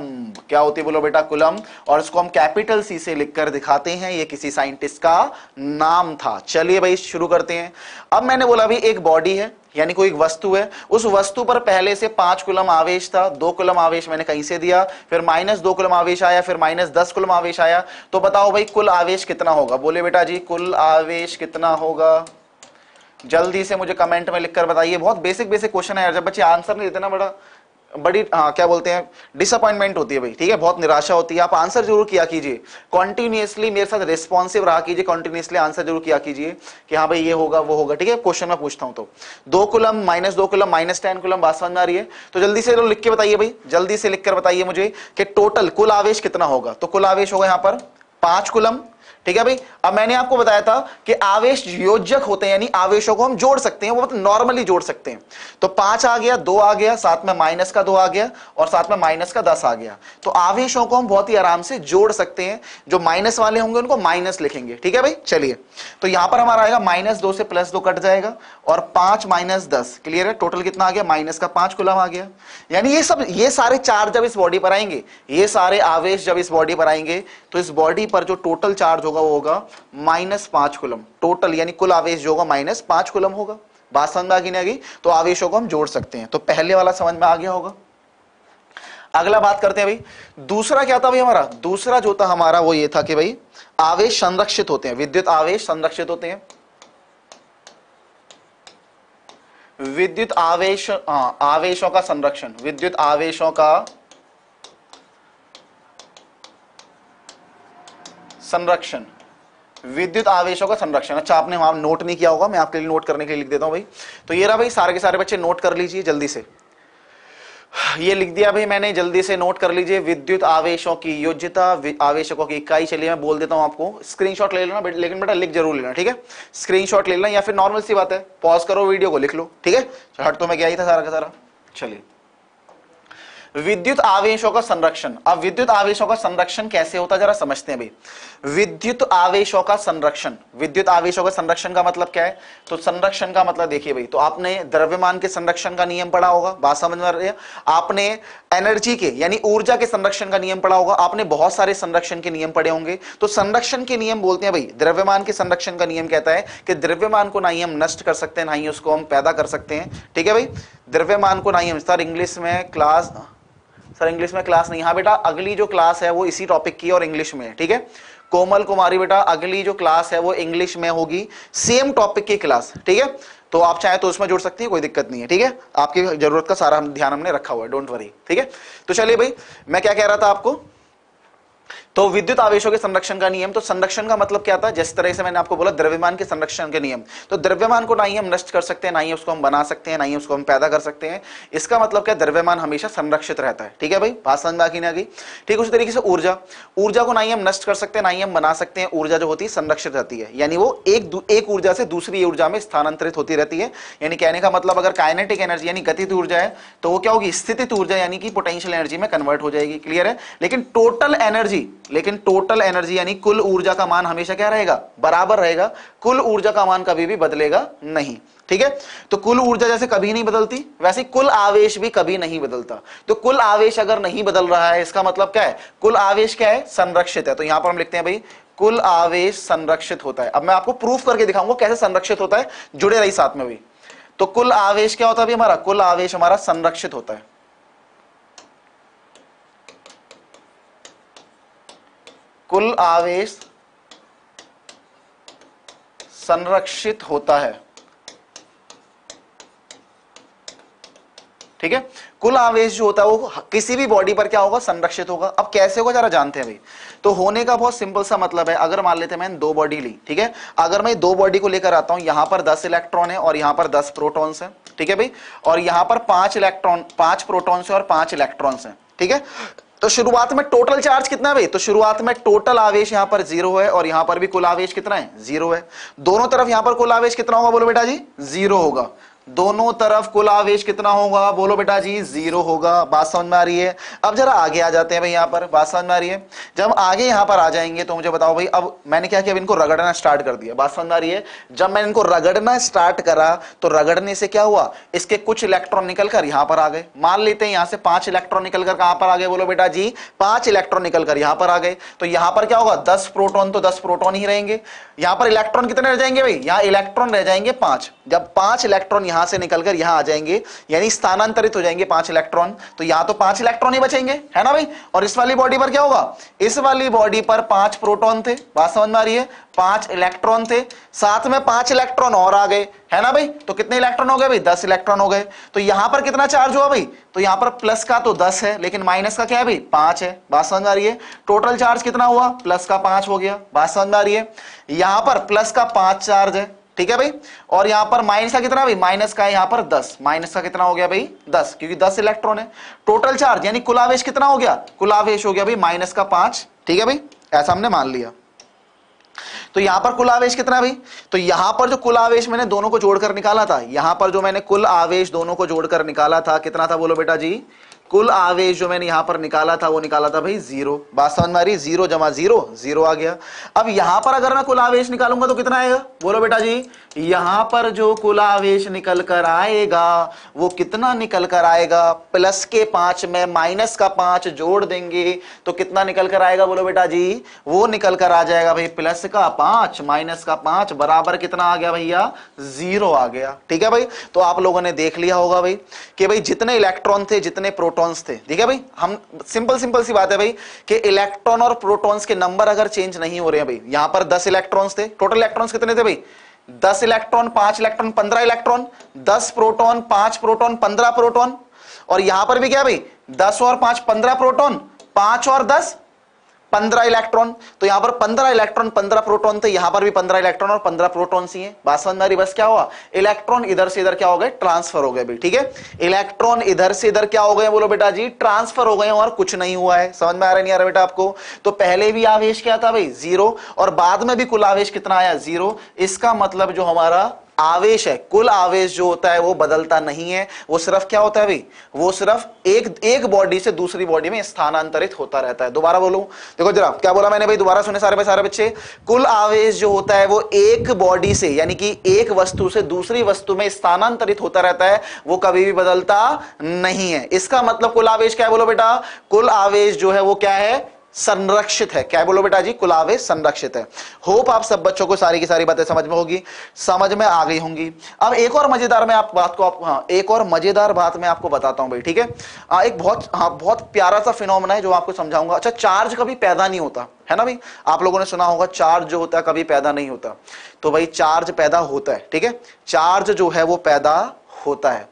क्या होती है, बोलो बेटा कुलम और इसको हम कैपिटल सी से लिखकर दिखाते हैं। ये किसी साइंटिस्ट का नाम था। चलिए भाई, शुरू करते हैं। अब मैंने बोला भाई एक बॉडी है। यानी कोई वस्तु है, उस वस्तु पर पहले से पाँच कुलम आवेश था, दो कुलम आवेश मैंने कहीं से दिया, फिर माइनस दो कुलम आवेश आया, फिर माइनस दस कुलम आवेश आया। तो बताओ भाई, कुल आवेश कितना होगा? बोले बेटा जी, कुल आवेश कितना होगा? जल्दी से मुझे कमेंट में लिखकर बताइए। बहुत बेसिक बेसिक क्वेश्चन है यार, जब बच्चे आंसर नहीं देते ना बड़ा। बड़ी आ, क्या बोलते हैं डिसअपॉइंटमेंट होती है भाई ठीक है? बहुत निराशा होती है। आप आंसर ज़रूर किया कीजिए। कॉन्टिन्यूसली मेरे साथ रिस्पॉन्सिव रहा कीजिए कॉन्टिन्यूसली आंसर ज़रूर किया कीजिए कि हाँ भाई ये होगा वो होगा ठीक है? क्वेश्चन में पूछता हूँ तो। दो कुलम माइनस दो कुलम माइनस टेन कुलम बात समझ में आ रही है। तो जल्दी से लिख के बताइए भाई जल्दी से लिख कर बताइए मुझे कि टोटल कुल आवेश कितना होगा? तो कुल आवेश होगा यहाँ पर पाँच कुलम ठीक है भाई? अब मैंने आपको बताया था कि आवेश योजक होते हैं, यानी आवेशों को हम जोड़ सकते हैं, वो मतलब नॉर्मली जोड़ सकते हैं। तो पाँच आ गया, दो आ गया, साथ में माइनस का दो आ गया, और साथ में माइनस का दस आ गया। तो आवेशों को हम बहुत ही आराम से जोड़ सकते हैं। जो माइनस वाले होंगे, उनको माइनस लिखेंगे। ठीक है भाई? चलिए। तो यहाँ पर हमारा आएगा, माइनस दो से प्लस दो कट जाएगा, और पाँच माइनस दस। क्लियर है? टोटल कितना आ गया? माइनस का पाँच कुलम आ गया। यानी ये सब, ये सारे चार्ज जब इस बॉडी पर आएँगे, ये सारे आवेश जब इस बॉडी पर आएँगे तो इस बॉडी पर जो टोटल चार्ज होगा वो होगा माइनस पाँच कुलम टोटल यानी कुल आवेश जो होगा माइनस पाँच कुलम होगा। बात समझ आ गई नहीं आ गई तो आवेशों को हम जोड़ सकते हैं। तो पहले वाला समझ में आ गया होगा। अगला बात करते हैं भाई। दूसरा क्या था भाई हमारा? दूसरा जो था हमारा वो ये था कि भाई, आवेश संरक्षित होते हैं। विद्युत आवेश संरक्षित होते हैं। विद्युत आवेश हाँ आवेशों का संरक्षण। विद्युत आवेशों का संरक्षण। विद्युत आवेशों का संरक्षण। अच्छा आपने वहाँ नोट नहीं किया होगा, मैं आपके लिए नोट करने के लिए लिख देता हूँ भाई। तो ये रहा भाई, सारे के सारे बच्चे नोट कर लीजिए जल्दी से। ये लिख दिया भाई मैंने, जल्दी से नोट कर लीजिए। विद्युत आवेशों की योज्यता आवेशकों की इकाई, चलिए मैं बोल देता हूँ आपको। स्क्रीनशॉट ले लेना, लेकिन बेटा लिख ज़रूर लेना, ठीक है? स्क्रीनशॉट ले लेना या फिर नॉर्मल सी बात है पॉज करो वीडियो को लिख लो, ठीक है? हट तो मैं क्या ही था सारा का सारा। चलिए। विद्युत आवेशों का संरक्षण। अब विद्युत आवेशों का संरक्षण कैसे होता जरा समझते हैं भाई। विद्युत आवेशों का संरक्षण। विद्युत आवेशों का संरक्षण का मतलब क्या है? तो संरक्षण का मतलब देखिए भाई तो आपने द्रव्यमान के संरक्षण का नियम पढ़ा होगा, बात समझ में है? आपने एनर्जी के, यानी ऊर्जा के संरक्षण का नियम पढ़ा होगा, आपने बहुत सारे संरक्षण के नियम पढ़े होंगे। तो संरक्षण के नियम बोलते हैं भाई, द्रव्यमान के संरक्षण का नियम कहता है कि द्रव्यमान को ना ही हम नष्ट कर सकते हैं, ना ही उसको हम पैदा कर सकते हैं। ठीक है भाई? द्रव्यमान को ना ही हम सर इंग्लिश में क्लास सर इंग्लिश में क्लास नहीं। हाँ बेटा, अगली जो क्लास है वो इसी टॉपिक की और इंग्लिश में ठीक है? कोमल कुमारी बेटा, अगली जो क्लास है वो इंग्लिश में होगी। सेम टॉपिक की क्लास ठीक है? तो आप चाहे तो उसमें जुड़ सकती है, कोई दिक्कत नहीं है, ठीक है? आपकी ज़रूरत का सारा ध्यान हमने रखा हुआ है डोंट वरी ठीक है? तो चलिए भाई, मैं क्या कह रहा था आपको? तो विद्युत आवेशों के संरक्षण का नियम तो संरक्षण का मतलब क्या था? जिस तरह से मैंने आपको बोला, द्रव्यमान के संरक्षण के नियम। तो द्रव्यमान को ना ही हम नष्ट कर सकते हैं, ना ही उसको हम बना सकते हैं, ना ही उसको हम पैदा कर सकते हैं। इसका मतलब क्या? द्रव्यमान हमेशा संरक्षित रहता है। ठीक है भाई? बात समझ में आ गई ठीक, उसी तरीके से ऊर्जा। ऊर्जा को ना ही हम नष्ट कर सकते हैं, ना ही हम बना सकते हैं। ऊर्जा जो होती है, संरक्षित रहती है। यानी वो एक एक ऊर्जा से दूसरी ऊर्जा में स्थानांतरित होती रहती है। यानी कहने का मतलब अगर काइनेटिक एनर्जी यानी गतित ऊर्जा है तो वो क्या होगी? स्थितित ऊर्जा यानी कि पोटेंशियल एनर्जी में कन्वर्ट हो जाएगी। क्लियर है? लेकिन टोटल एनर्जी लेकिन टोटल एनर्जी यानी कुल ऊर्जा का मान हमेशा क्या रहेगा? बराबर रहेगा। कुल ऊर्जा का मान कभी भी बदलेगा नहीं। ठीक है? तो कुल ऊर्जा जैसे कभी नहीं बदलती, वैसे कुल आवेश भी कभी नहीं बदलता। तो कुल आवेश अगर नहीं बदल रहा है, इसका मतलब क्या है? कुल आवेश क्या है? संरक्षित है। तो यहाँ पर हम लिखते हैं भाई, कुल आवेश संरक्षित होता है। अब मैं आपको प्रूफ करके दिखाऊँगा कैसे संरक्षित होता है। जुड़े रही साथ में भी तो कुल आवेश क्या होता है हमारा? कुल आवेश हमारा संरक्षित होता है। कुल आवेश संरक्षित होता है। ठीक है? कुल आवेश जो होता है, वो किसी भी बॉडी पर क्या होगा? संरक्षित होगा। अब कैसे होगा? जरा जानते हैं भाई। तो होने का बहुत सिंपल सा मतलब है। अगर मान लेते हैं मैंने दो बॉडी ली, ठीक है? अगर मैं दो बॉडी को लेकर आता हूँ, यहाँ पर 10 इलेक्ट्रॉन है और यहाँ पर 10 प्रोटॉन्स है, ठीक है भाई? और यहाँ पर पाँच इलेक्ट्रॉन पाँच प्रोटॉन्स है और पाँच इलेक्ट्रॉन्स है, ठीक है? तो शुरुआत में टोटल चार्ज कितना है भाई? तो शुरुआत में टोटल आवेश यहाँ पर ज़ीरो है और यहाँ पर भी कुल आवेश कितना है? ज़ीरो है। दोनों तरफ़ यहाँ पर कुल आवेश कितना होगा बोलो बेटा जी? ज़ीरो होगा। दोनों तरफ़ कुल आवेश कितना होगा? बोलो बेटा जी, ज़ीरो होगा। बात समझ में आ रही है? अब जरा आगे आ जाते हैं भाई यहाँ पर। बात समझ में आ रही है? जब आगे यहाँ पर आ जाएँगे तो मुझे बताओ भाई, अब मैंने क्या किया? इनको रगड़ना स्टार्ट कर दिया। बात समझ में आ रही है? जब मैंने इनको रगड़ना स्टार्ट करा तो रगड़ने से क्या हुआ? इसके कुछ इलेक्ट्रॉन निकल कर यहाँ पर आ गए। मान लेते हैं यहाँ से पाँच इलेक्ट्रॉन निकल कर कहाँ पर आ गए? बोलो बेटा जी, पाँच इलेक्ट्रॉन निकल कर यहाँ पर आ गए। तो यहाँ पर क्या होगा? दस प्रोटोन तो दस प्रोटोन ही रहेंगे। यहाँ पर इलेक्ट्रॉन कितने रह जाएँगे भाई? यहाँ इलेक्ट्रॉन रह जाएँगे पाँच। जब पाँच इलेक्ट्रॉन यहाँ से निकलकर यहाँ आ जाएँगे, यानी स्थानांतरित हो जाएँगे पाँच इलेक्ट्रॉन तो यहाँ तो पाँच इलेक्ट्रॉन ही बचेंगे, है ना भाई? और इस वाली बॉडी पर क्या होगा? इस वाली बॉडी पर पाँच प्रोटॉन थे, बात समझ में आ रही है? पाँच इलेक्ट्रॉन थे, साथ में पाँच इलेक्ट्रॉन और आ गए, है ना भाई? तो कितने इलेक्ट्रॉन हो गए भाई? दस इलेक्ट्रॉन हो गए। तो यहाँ पर कितना चार्ज हुआ भाई? तो यहाँ पर प्लस का तो दस है, लेकिन माइनस का क्या है भाई? पाँच है, बात समझ आ रही है? टोटल चार्ज कितना हुआ? प्लस का पाँच हो गया, बात समझ आ रही है? यहाँ पर प्लस का पाँच चार्ज है ठीक है भाई? और यहाँ पर माइनस का कितना भाई? माइनस का है यहाँ पर दस। माइनस का कितना हो गया भाई? दस, क्योंकि दस इलेक्ट्रॉन है। टोटल चार्ज यानी कुल आवेश कितना हो गया? कुल आवेश हो गया भाई माइनस का पाँच। ठीक है भाई? ऐसा हमने मान लिया। तो यहाँ पर कुल आवेश कितना भाई? तो यहाँ पर जो कुल आवेश मैंने दोनों को जोड़कर निकाला था, यहाँ पर जो मैंने कुल आवेश दोनों को जोड़कर निकाला था, कितना था बोलो बेटा जी? कुल आवेश जो मैंने यहाँ पर निकाला था, वो निकाला था भाई ज़ीरो। बात समझ में आ रही ज़ीरो जमा ज़ीरो ज़ीरो आ गया। अब यहाँ पर अगर मैं कुल आवेश निकालूँगा तो कितना आएगा? बोलो बेटा जी। यहाँ पर जो कुल आवेश निकल कर आएगा, वो कितना निकल कर आएगा? प्लस के पाँच में माइनस का पाँच जोड़ देंगे तो कितना निकल कर आएगा बोलो बेटा जी? वो निकल कर आ जाएगा भाई प्लस का पाँच, माइनस का पाँच बराबर कितना आ गया भैया? ज़ीरो आ गया। ठीक है भाई? तो आप लोगों ने देख लिया होगा भाई कि भाई जितने इलेक्ट्रॉन थे, जितने प्रोटोन प्रोटॉन्स थे। ठीक है भाई? हम सिंपल सिंपल सी बात है भाई कि इलेक्ट्रॉन और प्रोटॉन्स के नंबर अगर चेंज नहीं हो रहे हैं भाई, यहाँ पर दस इलेक्ट्रॉन्स थे। टोटल इलेक्ट्रॉन्स कितने थे भाई? दस इलेक्ट्रॉन पाँच इलेक्ट्रॉन पंद्रह इलेक्ट्रॉन दस प्रोटॉन पाँच प्रोटॉन पंद्रह प्रोटॉन और यहाँ पर भी क्या भाई? दस और पाँच, पंद्रह प्रोटॉन पाँच और दस पंद्रह इलेक्ट्रॉन तो यहाँ पर पंद्रह इलेक्ट्रॉन, पंद्रह प्रोटॉन थे, यहाँ पर भी पंद्रह इलेक्ट्रॉन और पंद्रह प्रोटॉन ही है। बात समझ में बस क्या हुआ? इलेक्ट्रॉन इधर से इधर क्या हो गए? ट्रांसफ़र हो गए भाई, ठीक है? इलेक्ट्रॉन इधर से इधर क्या हो गए? बोलो बेटा जी, ट्रांसफ़र हो गए और कुछ नहीं हुआ है। समझ में आ रहा नहीं आ रहा बेटा आपको? तो पहले भी आवेश क्या था भाई? ज़ीरो, और बाद में भी कुल आवेश कितना आया? ज़ीरो। इसका मतलब जो हमारा आवेश है। कुल आवेश जो होता है, वो बदलता नहीं है। वो सिर्फ़ क्या होता है भाई वो सिर्फ़ एक एक बॉडी से दूसरी बॉडी में स्थानांतरित होता रहता है। दोबारा बोलूँ? देखो जरा, क्या बोला मैंने भाई? दोबारा सुने सारे भाई सारे बच्चे। कुल आवेश जो होता है, वो एक बॉडी से, यानी कि एक वस्तु से दूसरी वस्तु में स्थानांतरित होता रहता है। वो कभी भी बदलता नहीं है। इसका मतलब कुल आवेश क्या है बोलो बेटा? कुल आवेश जो है, वो क्या है? संरक्षित है। क्या बोलो बेटा जी? कुलावे संरक्षित है। होप आप सब बच्चों को सारी की सारी बातें समझ में होगी, समझ में आ गई होंगी। अब एक और मज़ेदार मैं आप बात को आप हाँ एक और मज़ेदार बात मैं आपको बताता हूँ भाई, ठीक है? एक बहुत हाँ बहुत प्यारा सा फिनोमना है जो आपको समझाऊँगा। अच्छा चार्ज कभी पैदा नहीं होता, है ना भाई? आप लोगों ने सुना होगा चार्ज जो होता है कभी पैदा नहीं होता। तो भाई चार्ज पैदा होता है, ठीक है? चार्ज जो है वो पैदा होता है।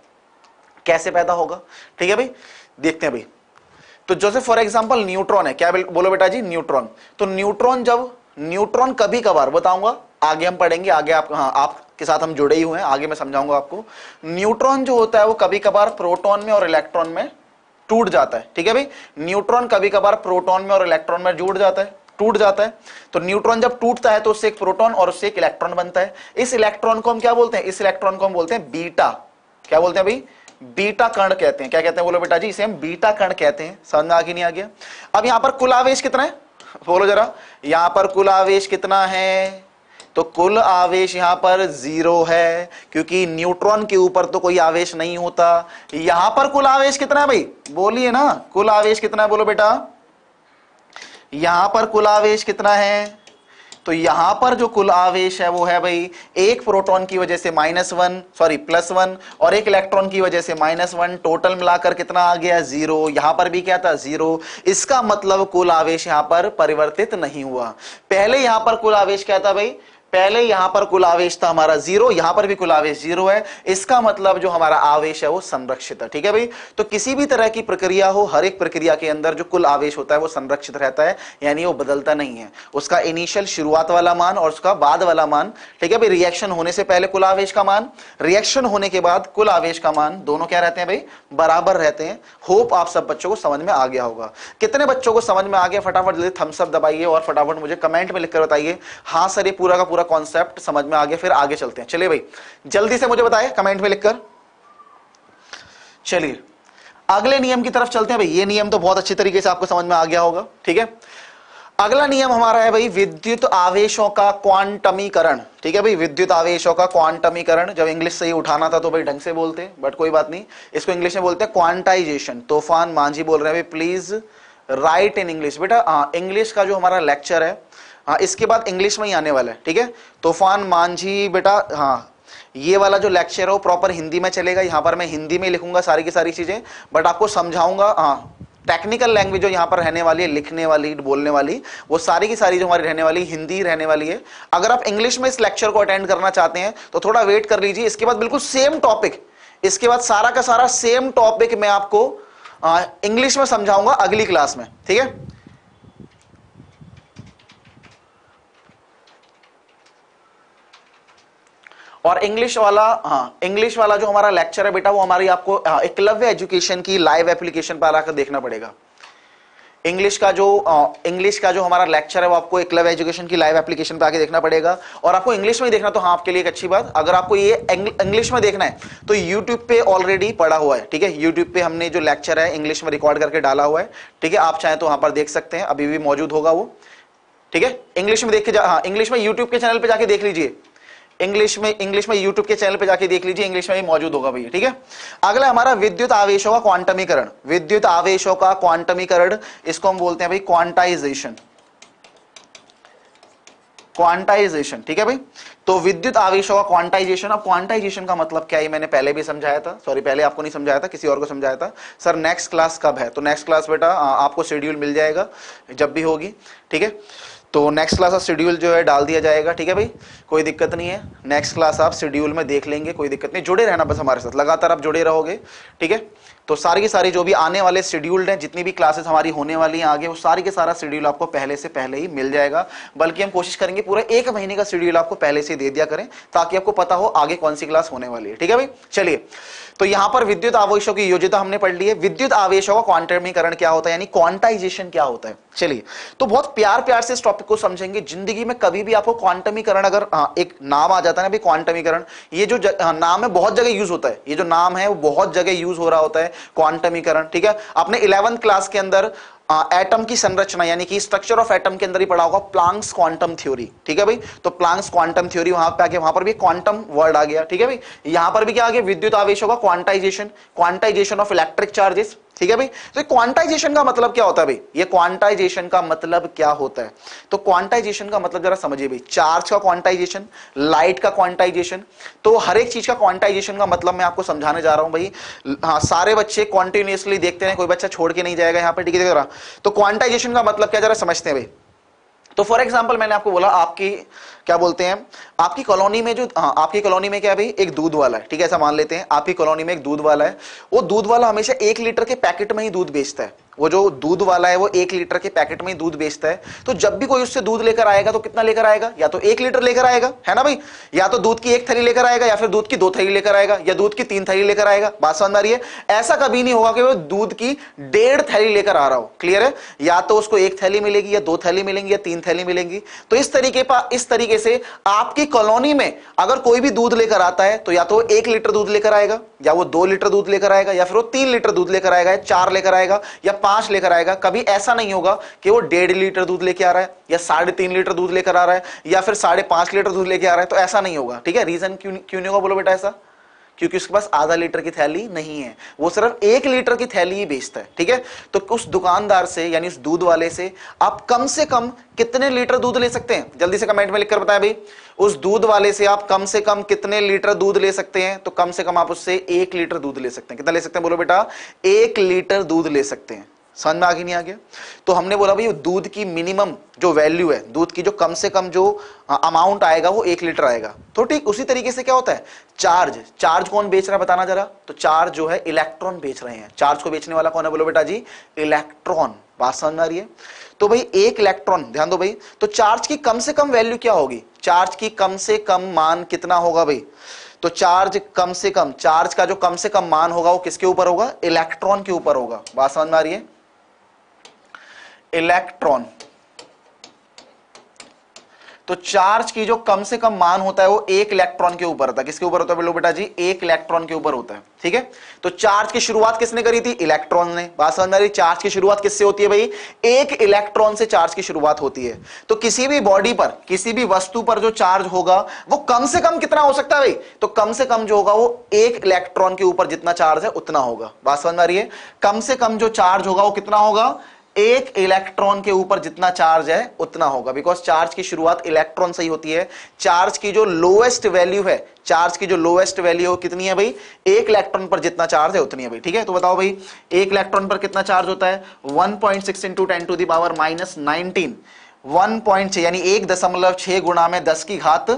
कैसे पैदा होगा? ठीक है भाई? देखते हैं भाई। तो जैसे फॉर एग्ज़ाम्पल न्यूट्रॉन है, क्या बोलो बेटा जी न्यूट्रॉन तो न्यूट्रॉन जब न्यूट्रॉन कभी कभार, बताऊँगा, आगे हम पढ़ेंगे, आगे आप हाँ आपके साथ हम जुड़े ही हुए हैं, आगे मैं समझाऊँगा आपको. न्यूट्रॉन जो होता है वो कभी कभार प्रोटॉन में और इलेक्ट्रॉन में टूट जाता है. ठीक है भाई? न्यूट्रॉन कभी कभार प्रोटॉन में और इलेक्ट्रॉन में जुड़ जाता है, टूट जाता है. तो न्यूट्रॉन जब टूटता है तो उससे एक प्रोटॉन और उससे एक इलेक्ट्रॉन बनता है. इस इलेक्ट्रॉन को हम क्या बोलते हैं? इस इलेक्ट्रॉन को हम बोलते हैं बीटा क्या बोलते हैं भाई? बीटा कर्ण कहते हैं। क्या कहते हैं बोलो बेटा जी? इसे हम बीटा कर्ण कहते हैं। समझ आगे नहीं आ गया? अब यहाँ पर कुल आवेश कितना है? बोलो जरा। यहाँ पर कुल आवेश कितना है? तो कुल आवेश यहाँ पर ज़ीरो है, क्योंकि न्यूट्रॉन के ऊपर तो कोई आवेश नहीं होता। यहाँ पर कुल आवेश कितना है भाई? बोलिए ना। कुल आवेश कितना है बोलो बेटा? यहाँ पर कुल आवेश कितना है? तो यहाँ पर जो कुल आवेश है, वो है भाई एक प्रोटॉन की वजह से minus one, sorry, plus one, और एक इलेक्ट्रॉन की वजह से माइनस वन। टोटल मिलाकर कितना आ गया? ज़ीरो। यहाँ पर भी क्या था? ज़ीरो। इसका मतलब कुल आवेश यहाँ पर परिवर्तित नहीं हुआ। पहले यहाँ पर कुल आवेश क्या था भाई? पहले यहाँ पर कुल आवेश था हमारा ज़ीरो, यहाँ पर भी कुल आवेश ज़ीरो है। इसका मतलब जो हमारा आवेश है वो संरक्षित है, ठीक है भाई? तो किसी भी तरह की प्रक्रिया हो, हर एक प्रक्रिया के अंदर जो कुल आवेश होता है वो संरक्षित रहता है, यानी वो बदलता नहीं है। उसका इनिशियल शुरुआत वाला मान और उसका बाद वाला मान, ठीक है भाई? रिएक्शन होने से पहले कुल आवेश का मान रिएक्शन होने के बाद कुल आवेश का मान, दोनों क्या रहते हैं भाई? बराबर रहते हैं। होप आप सब बच्चों को समझ में आ गया होगा। कितने बच्चों को समझ में आ गया? फटाफट थम्सअप दबाइए और फटाफट मुझे कमेंट में लिखकर बताइए। हाँ सर, ये पूरा का पूरा पूरा कॉन्सेप्ट समझ में आ गया, फिर आगे चलते हैं। चलिए भाई, जल्दी से मुझे बताए कमेंट में लिखकर। चलिए, अगले नियम की तरफ़ चलते हैं भाई। ये नियम तो बहुत अच्छी तरीके से आपको समझ में आ गया होगा, ठीक है? अगला नियम हमारा है भाई, विद्युत आवेशों का क्वांटमीकरण ठीक है भाई, विद्युत आवेशों का क्वांटमीकरण जब इंग्लिश से ही उठाना था तो भाई ढंग से बोलते बट कोई बात नहीं। इसको इंग्लिश में बोलते हैं क्वांटाइजेशन तूफ़ान, मांझी बोल रहे हैं भाई प्लीज़ राइट इन इंग्लिश बेटा हाँ इंग्लिश का जो हमारा लेक्चर है हाँ इसके बाद इंग्लिश में ही आने वाला है, ठीक है? तूफ़ान, मांझी, बेटा हाँ ये वाला जो लेक्चर है वो प्रॉपर हिंदी में चलेगा, यहाँ पर मैं हिंदी में लिखूँगा सारी की सारी चीज़ें बट आपको समझाऊँगा हाँ टेक्निकल लैंग्वेज जो यहाँ पर रहने वाली है, लिखने वाली, बोलने वाली, वो सारी की सारी जो हमारी रहने वाली, हिंदी रहने वाली है। अगर आप इंग्लिश में इस लेक्चर को अटेंड करना चाहते हैं तो थोड़ा वेट कर लीजिए, इसके बाद बिल्कुल सेम टॉपिक इसके बाद सारा का सारा सेम टॉपिक मैं आपको इंग्लिश में समझाऊँगा अगली क्लास में, ठीक है? और इंग्लिश वाला हाँ इंग्लिश वाला जो हमारा लेक्चर है बेटा, वो हमारी आपको एकलव्य एजुकेशन की लाइव एप्लीकेशन पर आकर देखना पड़ेगा। इंग्लिश का जो इंग्लिश का जो हमारा लेक्चर है, वो आपको एकलव्य एजुकेशन की लाइव एप्लीकेशन पे आके देखना पड़ेगा। और आपको इंग्लिश में देखना तो हाँ आपके लिए एक अच्छी बात, अगर आपको ये इंग्लिश में देखना है तो यूट्यूब पे ऑलरेडी पड़ा हुआ है, ठीक है? यूट्यूब पे हमने जो लेक्चर है इंग्लिश में रिकॉर्ड करके डाला हुआ है, ठीक है? आप चाहें तो वहाँ पर देख सकते हैं, अभी भी मौजूद होगा वो, ठीक है? इंग्लिश में देख के हाँ इंग्लिश में यूट्यूब के चैनल पर जाके देख लीजिए। इंग्लिश में इंग्लिश में यूट्यूब के चैनल पे जाके देख लीजिए, इंग्लिश में भी मौजूद होगा भैया, ठीक है? अगला हमारा विद्युत आवेशों का क्वांटमीकरण विद्युत आवेशों का क्वांटमीकरण इसको हम बोलते हैं भाई क्वांटाइजेशन क्वांटाइजेशन ठीक है भाई? तो विद्युत आवेशों का क्वांटाइजेशन अब क्वांटाइजेशन का मतलब क्या है मैंने पहले भी समझाया था। सॉरी पहले आपको नहीं समझाया था, किसी और को समझाया था। सर नेक्स्ट क्लास कब है? तो नेक्स्ट क्लास बेटा आपको शेड्यूल मिल जाएगा, जब भी होगी, ठीक है? तो नेक्स्ट क्लास आप शेड्यूल जो है डाल दिया जाएगा, ठीक है भाई? कोई दिक्कत नहीं है। नेक्स्ट क्लास आप शेड्यूल में देख लेंगे, कोई दिक्कत नहीं। जुड़े रहना बस हमारे साथ। लगातार आप जुड़े रहोगे, ठीक है? तो सारी की सारी जो भी आने वाले शेड्यूल्ड हैं जितनी भी क्लासेस हमारी होने वाली हैं आगे वो सारी के सारा शेड्यूल आपको पहले से पहले ही मिल जाएगा। बल्कि हम कोशिश करेंगे पूरा एक महीने का शेड्यूल आपको पहले से दे दिया करें ताकि आपको पता हो आगे कौन सी क्लास होने वाली है। ठीक है भाई? चलिए। तो यहाँ पर विद्युत आवेशों की योजना हमने पढ़ ली है। विद्युत आवेशों का क्वांटमीकरण क्या होता है? यानी क्वांटाइजेशन क्या होता है? चलिए। तो बहुत प्यार प्यार से इस टॉपिक को समझेंगे। ज़िंदगी में कभी भी आपको क्वांटमीकरण अगर हाँ, एक नाम आ जाता है ना क्वांटमीकरण ये जो हाँ, नाम है बहुत जगह यूज़ होता है। ये जो नाम है वो बहुत जगह यूज़ हो रहा होता है। क्वांटमीकरण ठीक है? आपने इलेवंथ क्लास के अंदर एटम की संरचना, यानी कि स्ट्रक्चर ऑफ़ एटम के अंदर ही पढ़ा होगा प्लांक्स क्वांटम थ्योरी ठीक है भाई? तो प्लांक्स क्वांटम थ्योरी वहाँ पे आके वहाँ पर भी क्वांटम वर्ड आ गया, ठीक है भाई? यहाँ पर भी क्या आ गया? विद्युत आवेश होगा quantisation quantisation of electric charges ठीक है भाई? तो क्वांटाइजेशन का मतलब क्या होता है भाई? ये क्वांटाइजेशन का मतलब क्या होता है? तो क्वांटाइजेशन का मतलब जरा समझिए भाई। चार्ज का क्वांटाइजेशन लाइट का क्वांटाइजेशन तो हर एक चीज़ का क्वांटाइजेशन का मतलब मैं आपको समझाने जा रहा हूँ भाई। हाँ सारे बच्चे कॉन्टिन्यूसली देखते हैं, कोई बच्चा छोड़ के नहीं जाएगा यहाँ पर ठीक है तो क्वांटाइजेशन का मतलब क्या जरा समझते हैं भाई। तो फॉर एग्ज़ाम्पल मैंने आपको बोला, आपकी क्या बोलते हैं? आपकी कॉलोनी में जो आपकी कॉलोनी में क्या भाई? एक दूध वाला है, ठीक है, ऐसा मान लेते हैं। आपकी कॉलोनी में एक दूध वाला है। वो दूध वाला हमेशा एक लीटर के पैकेट में ही दूध बेचता है। वो जो दूध वाला है, वो एक लीटर के पैकेट में ही दूध बेचता है। तो जब भी कोई उससे दूध लेकर आएगा तो कितना लेकर आएगा? या तो एक लीटर लेकर आएगा, है ना भाई? या तो दूध की एक थैली लेकर आएगा, या फिर दूध की दो थैली लेकर आएगा, या दूध की तीन थैली लेकर आएगा। बात समझ आ रही है? ऐसा कभी नहीं होगा कि वो दूध की डेढ़ थैली लेकर आ रहा हो। क्लियर है? या तो उसको एक थैली मिलेगी, या दो थैली मिलेंगी, या तीन थैली मिलेंगी। तो इस तरीके पर इस तरीके से आपकी कॉलोनी में अगर कोई भी दूध लेकर आता है तो या तो एक लीटर दूध लेकर आएगा, या वो दो लीटर दूध लेकर आएगा, या फिर वो तीन लीटर दूध लेकर आएगा, या चार लेकर आएगा, या पाँच लेकर आएगा। कभी ऐसा नहीं होगा कि वो डेढ़ लीटर दूध लेकर आ रहा है, या साढ़े तीन लीटर दूध लेकर आ रहा है, या फिर साढ़े पाँच लीटर दूध लेकर आ रहा है तो ऐसा नहीं होगा। ठीक है? रीजन क्यों क्यों नहीं होगा बोलो बेटा ऐसा? क्योंकि उसके पास आधा लीटर की थैली नहीं है। वो सिर्फ़ एक लीटर की थैली ही बेचता है, ठीक है? तो उस दुकानदार से, यानी उस दूध वाले से आप कम से कम कितने लीटर दूध ले सकते हैं? जल्दी से कमेंट में लिखकर बताएँ भाई। उस दूध वाले से आप कम से कम कितने लीटर दूध ले सकते हैं? तो कम से कम आप उससे एक लीटर दूध ले सकते हैं। कितना ले सकते हैं? बोलो बेटा, एक लीटर दूध ले सकते हैं। समझ में आगे नहीं आ गया? तो हमने बोला, भाई, दूध की मिनिमम जो वैल्यू है, दूध की जो कम से कम जो अमाउंट आएगा, वो एक लीटर आएगा। तो ठीक, उसी तरीके से क्या होता है? चार्ज चार्ज कौन बेच रहा है बताना जरा? तो चार्ज जो है इलेक्ट्रॉन बेच रहे हैं। चार्ज को बेचने वाला कौन है? बोलो बेटा जी इलेक्ट्रॉन बात समझ में आ रही है? तो भाई, एक इलेक्ट्रॉन ध्यान दो भाई। तो चार्ज की कम से कम वैल्यू क्या होगी? चार्ज की कम से कम मान कितना होगा भाई? तो चार्ज कम से कम चार्ज का जो कम से कम मान होगा, वो किसके ऊपर होगा? इलेक्ट्रॉन के ऊपर होगा। बात समझ में आ रही है? इलेक्ट्रॉन। तो चार्ज की जो कम से कम मान होता है वो एक इलेक्ट्रॉन के ऊपर होता है। किसके ऊपर होता है बेटा जी? एक इलेक्ट्रॉन के ऊपर होता है, ठीक है? तो चार्ज की शुरुआत किसने करी थी? इलेक्ट्रॉन ने। बात समझ रही चार्ज की शुरुआत किससे होती है भाई? एक इलेक्ट्रॉन से चार्ज की शुरुआत होती है। तो किसी भी बॉडी पर, किसी भी वस्तु पर जो चार्ज होगा, वो कम से कम कितना हो सकता है भाई? तो कम से कम जो होगा वो एक इलेक्ट्रॉन के ऊपर जितना चार्ज है, उतना होगा। बात समझ रही है? कम से कम जो चार्ज होगा वो कितना होगा? एक इलेक्ट्रॉन के ऊपर जितना चार्ज है, उतना होगा। बिकॉज़ चार्ज की शुरुआत इलेक्ट्रॉन से ही होती है। चार्ज की जो लोएस्ट वैल्यू है चार्ज की जो लोएस्ट वैल्यू कितनी है भाई? एक इलेक्ट्रॉन पर जितना चार्ज है, उतनी है भाई। ठीक है? तो बताओ भाई, एक इलेक्ट्रॉन पर कितना चार्ज होता है? 1.6 point six into ten to the power minus nineteen one point छह यानी एक दशमलव छह गुणा में दस की घात,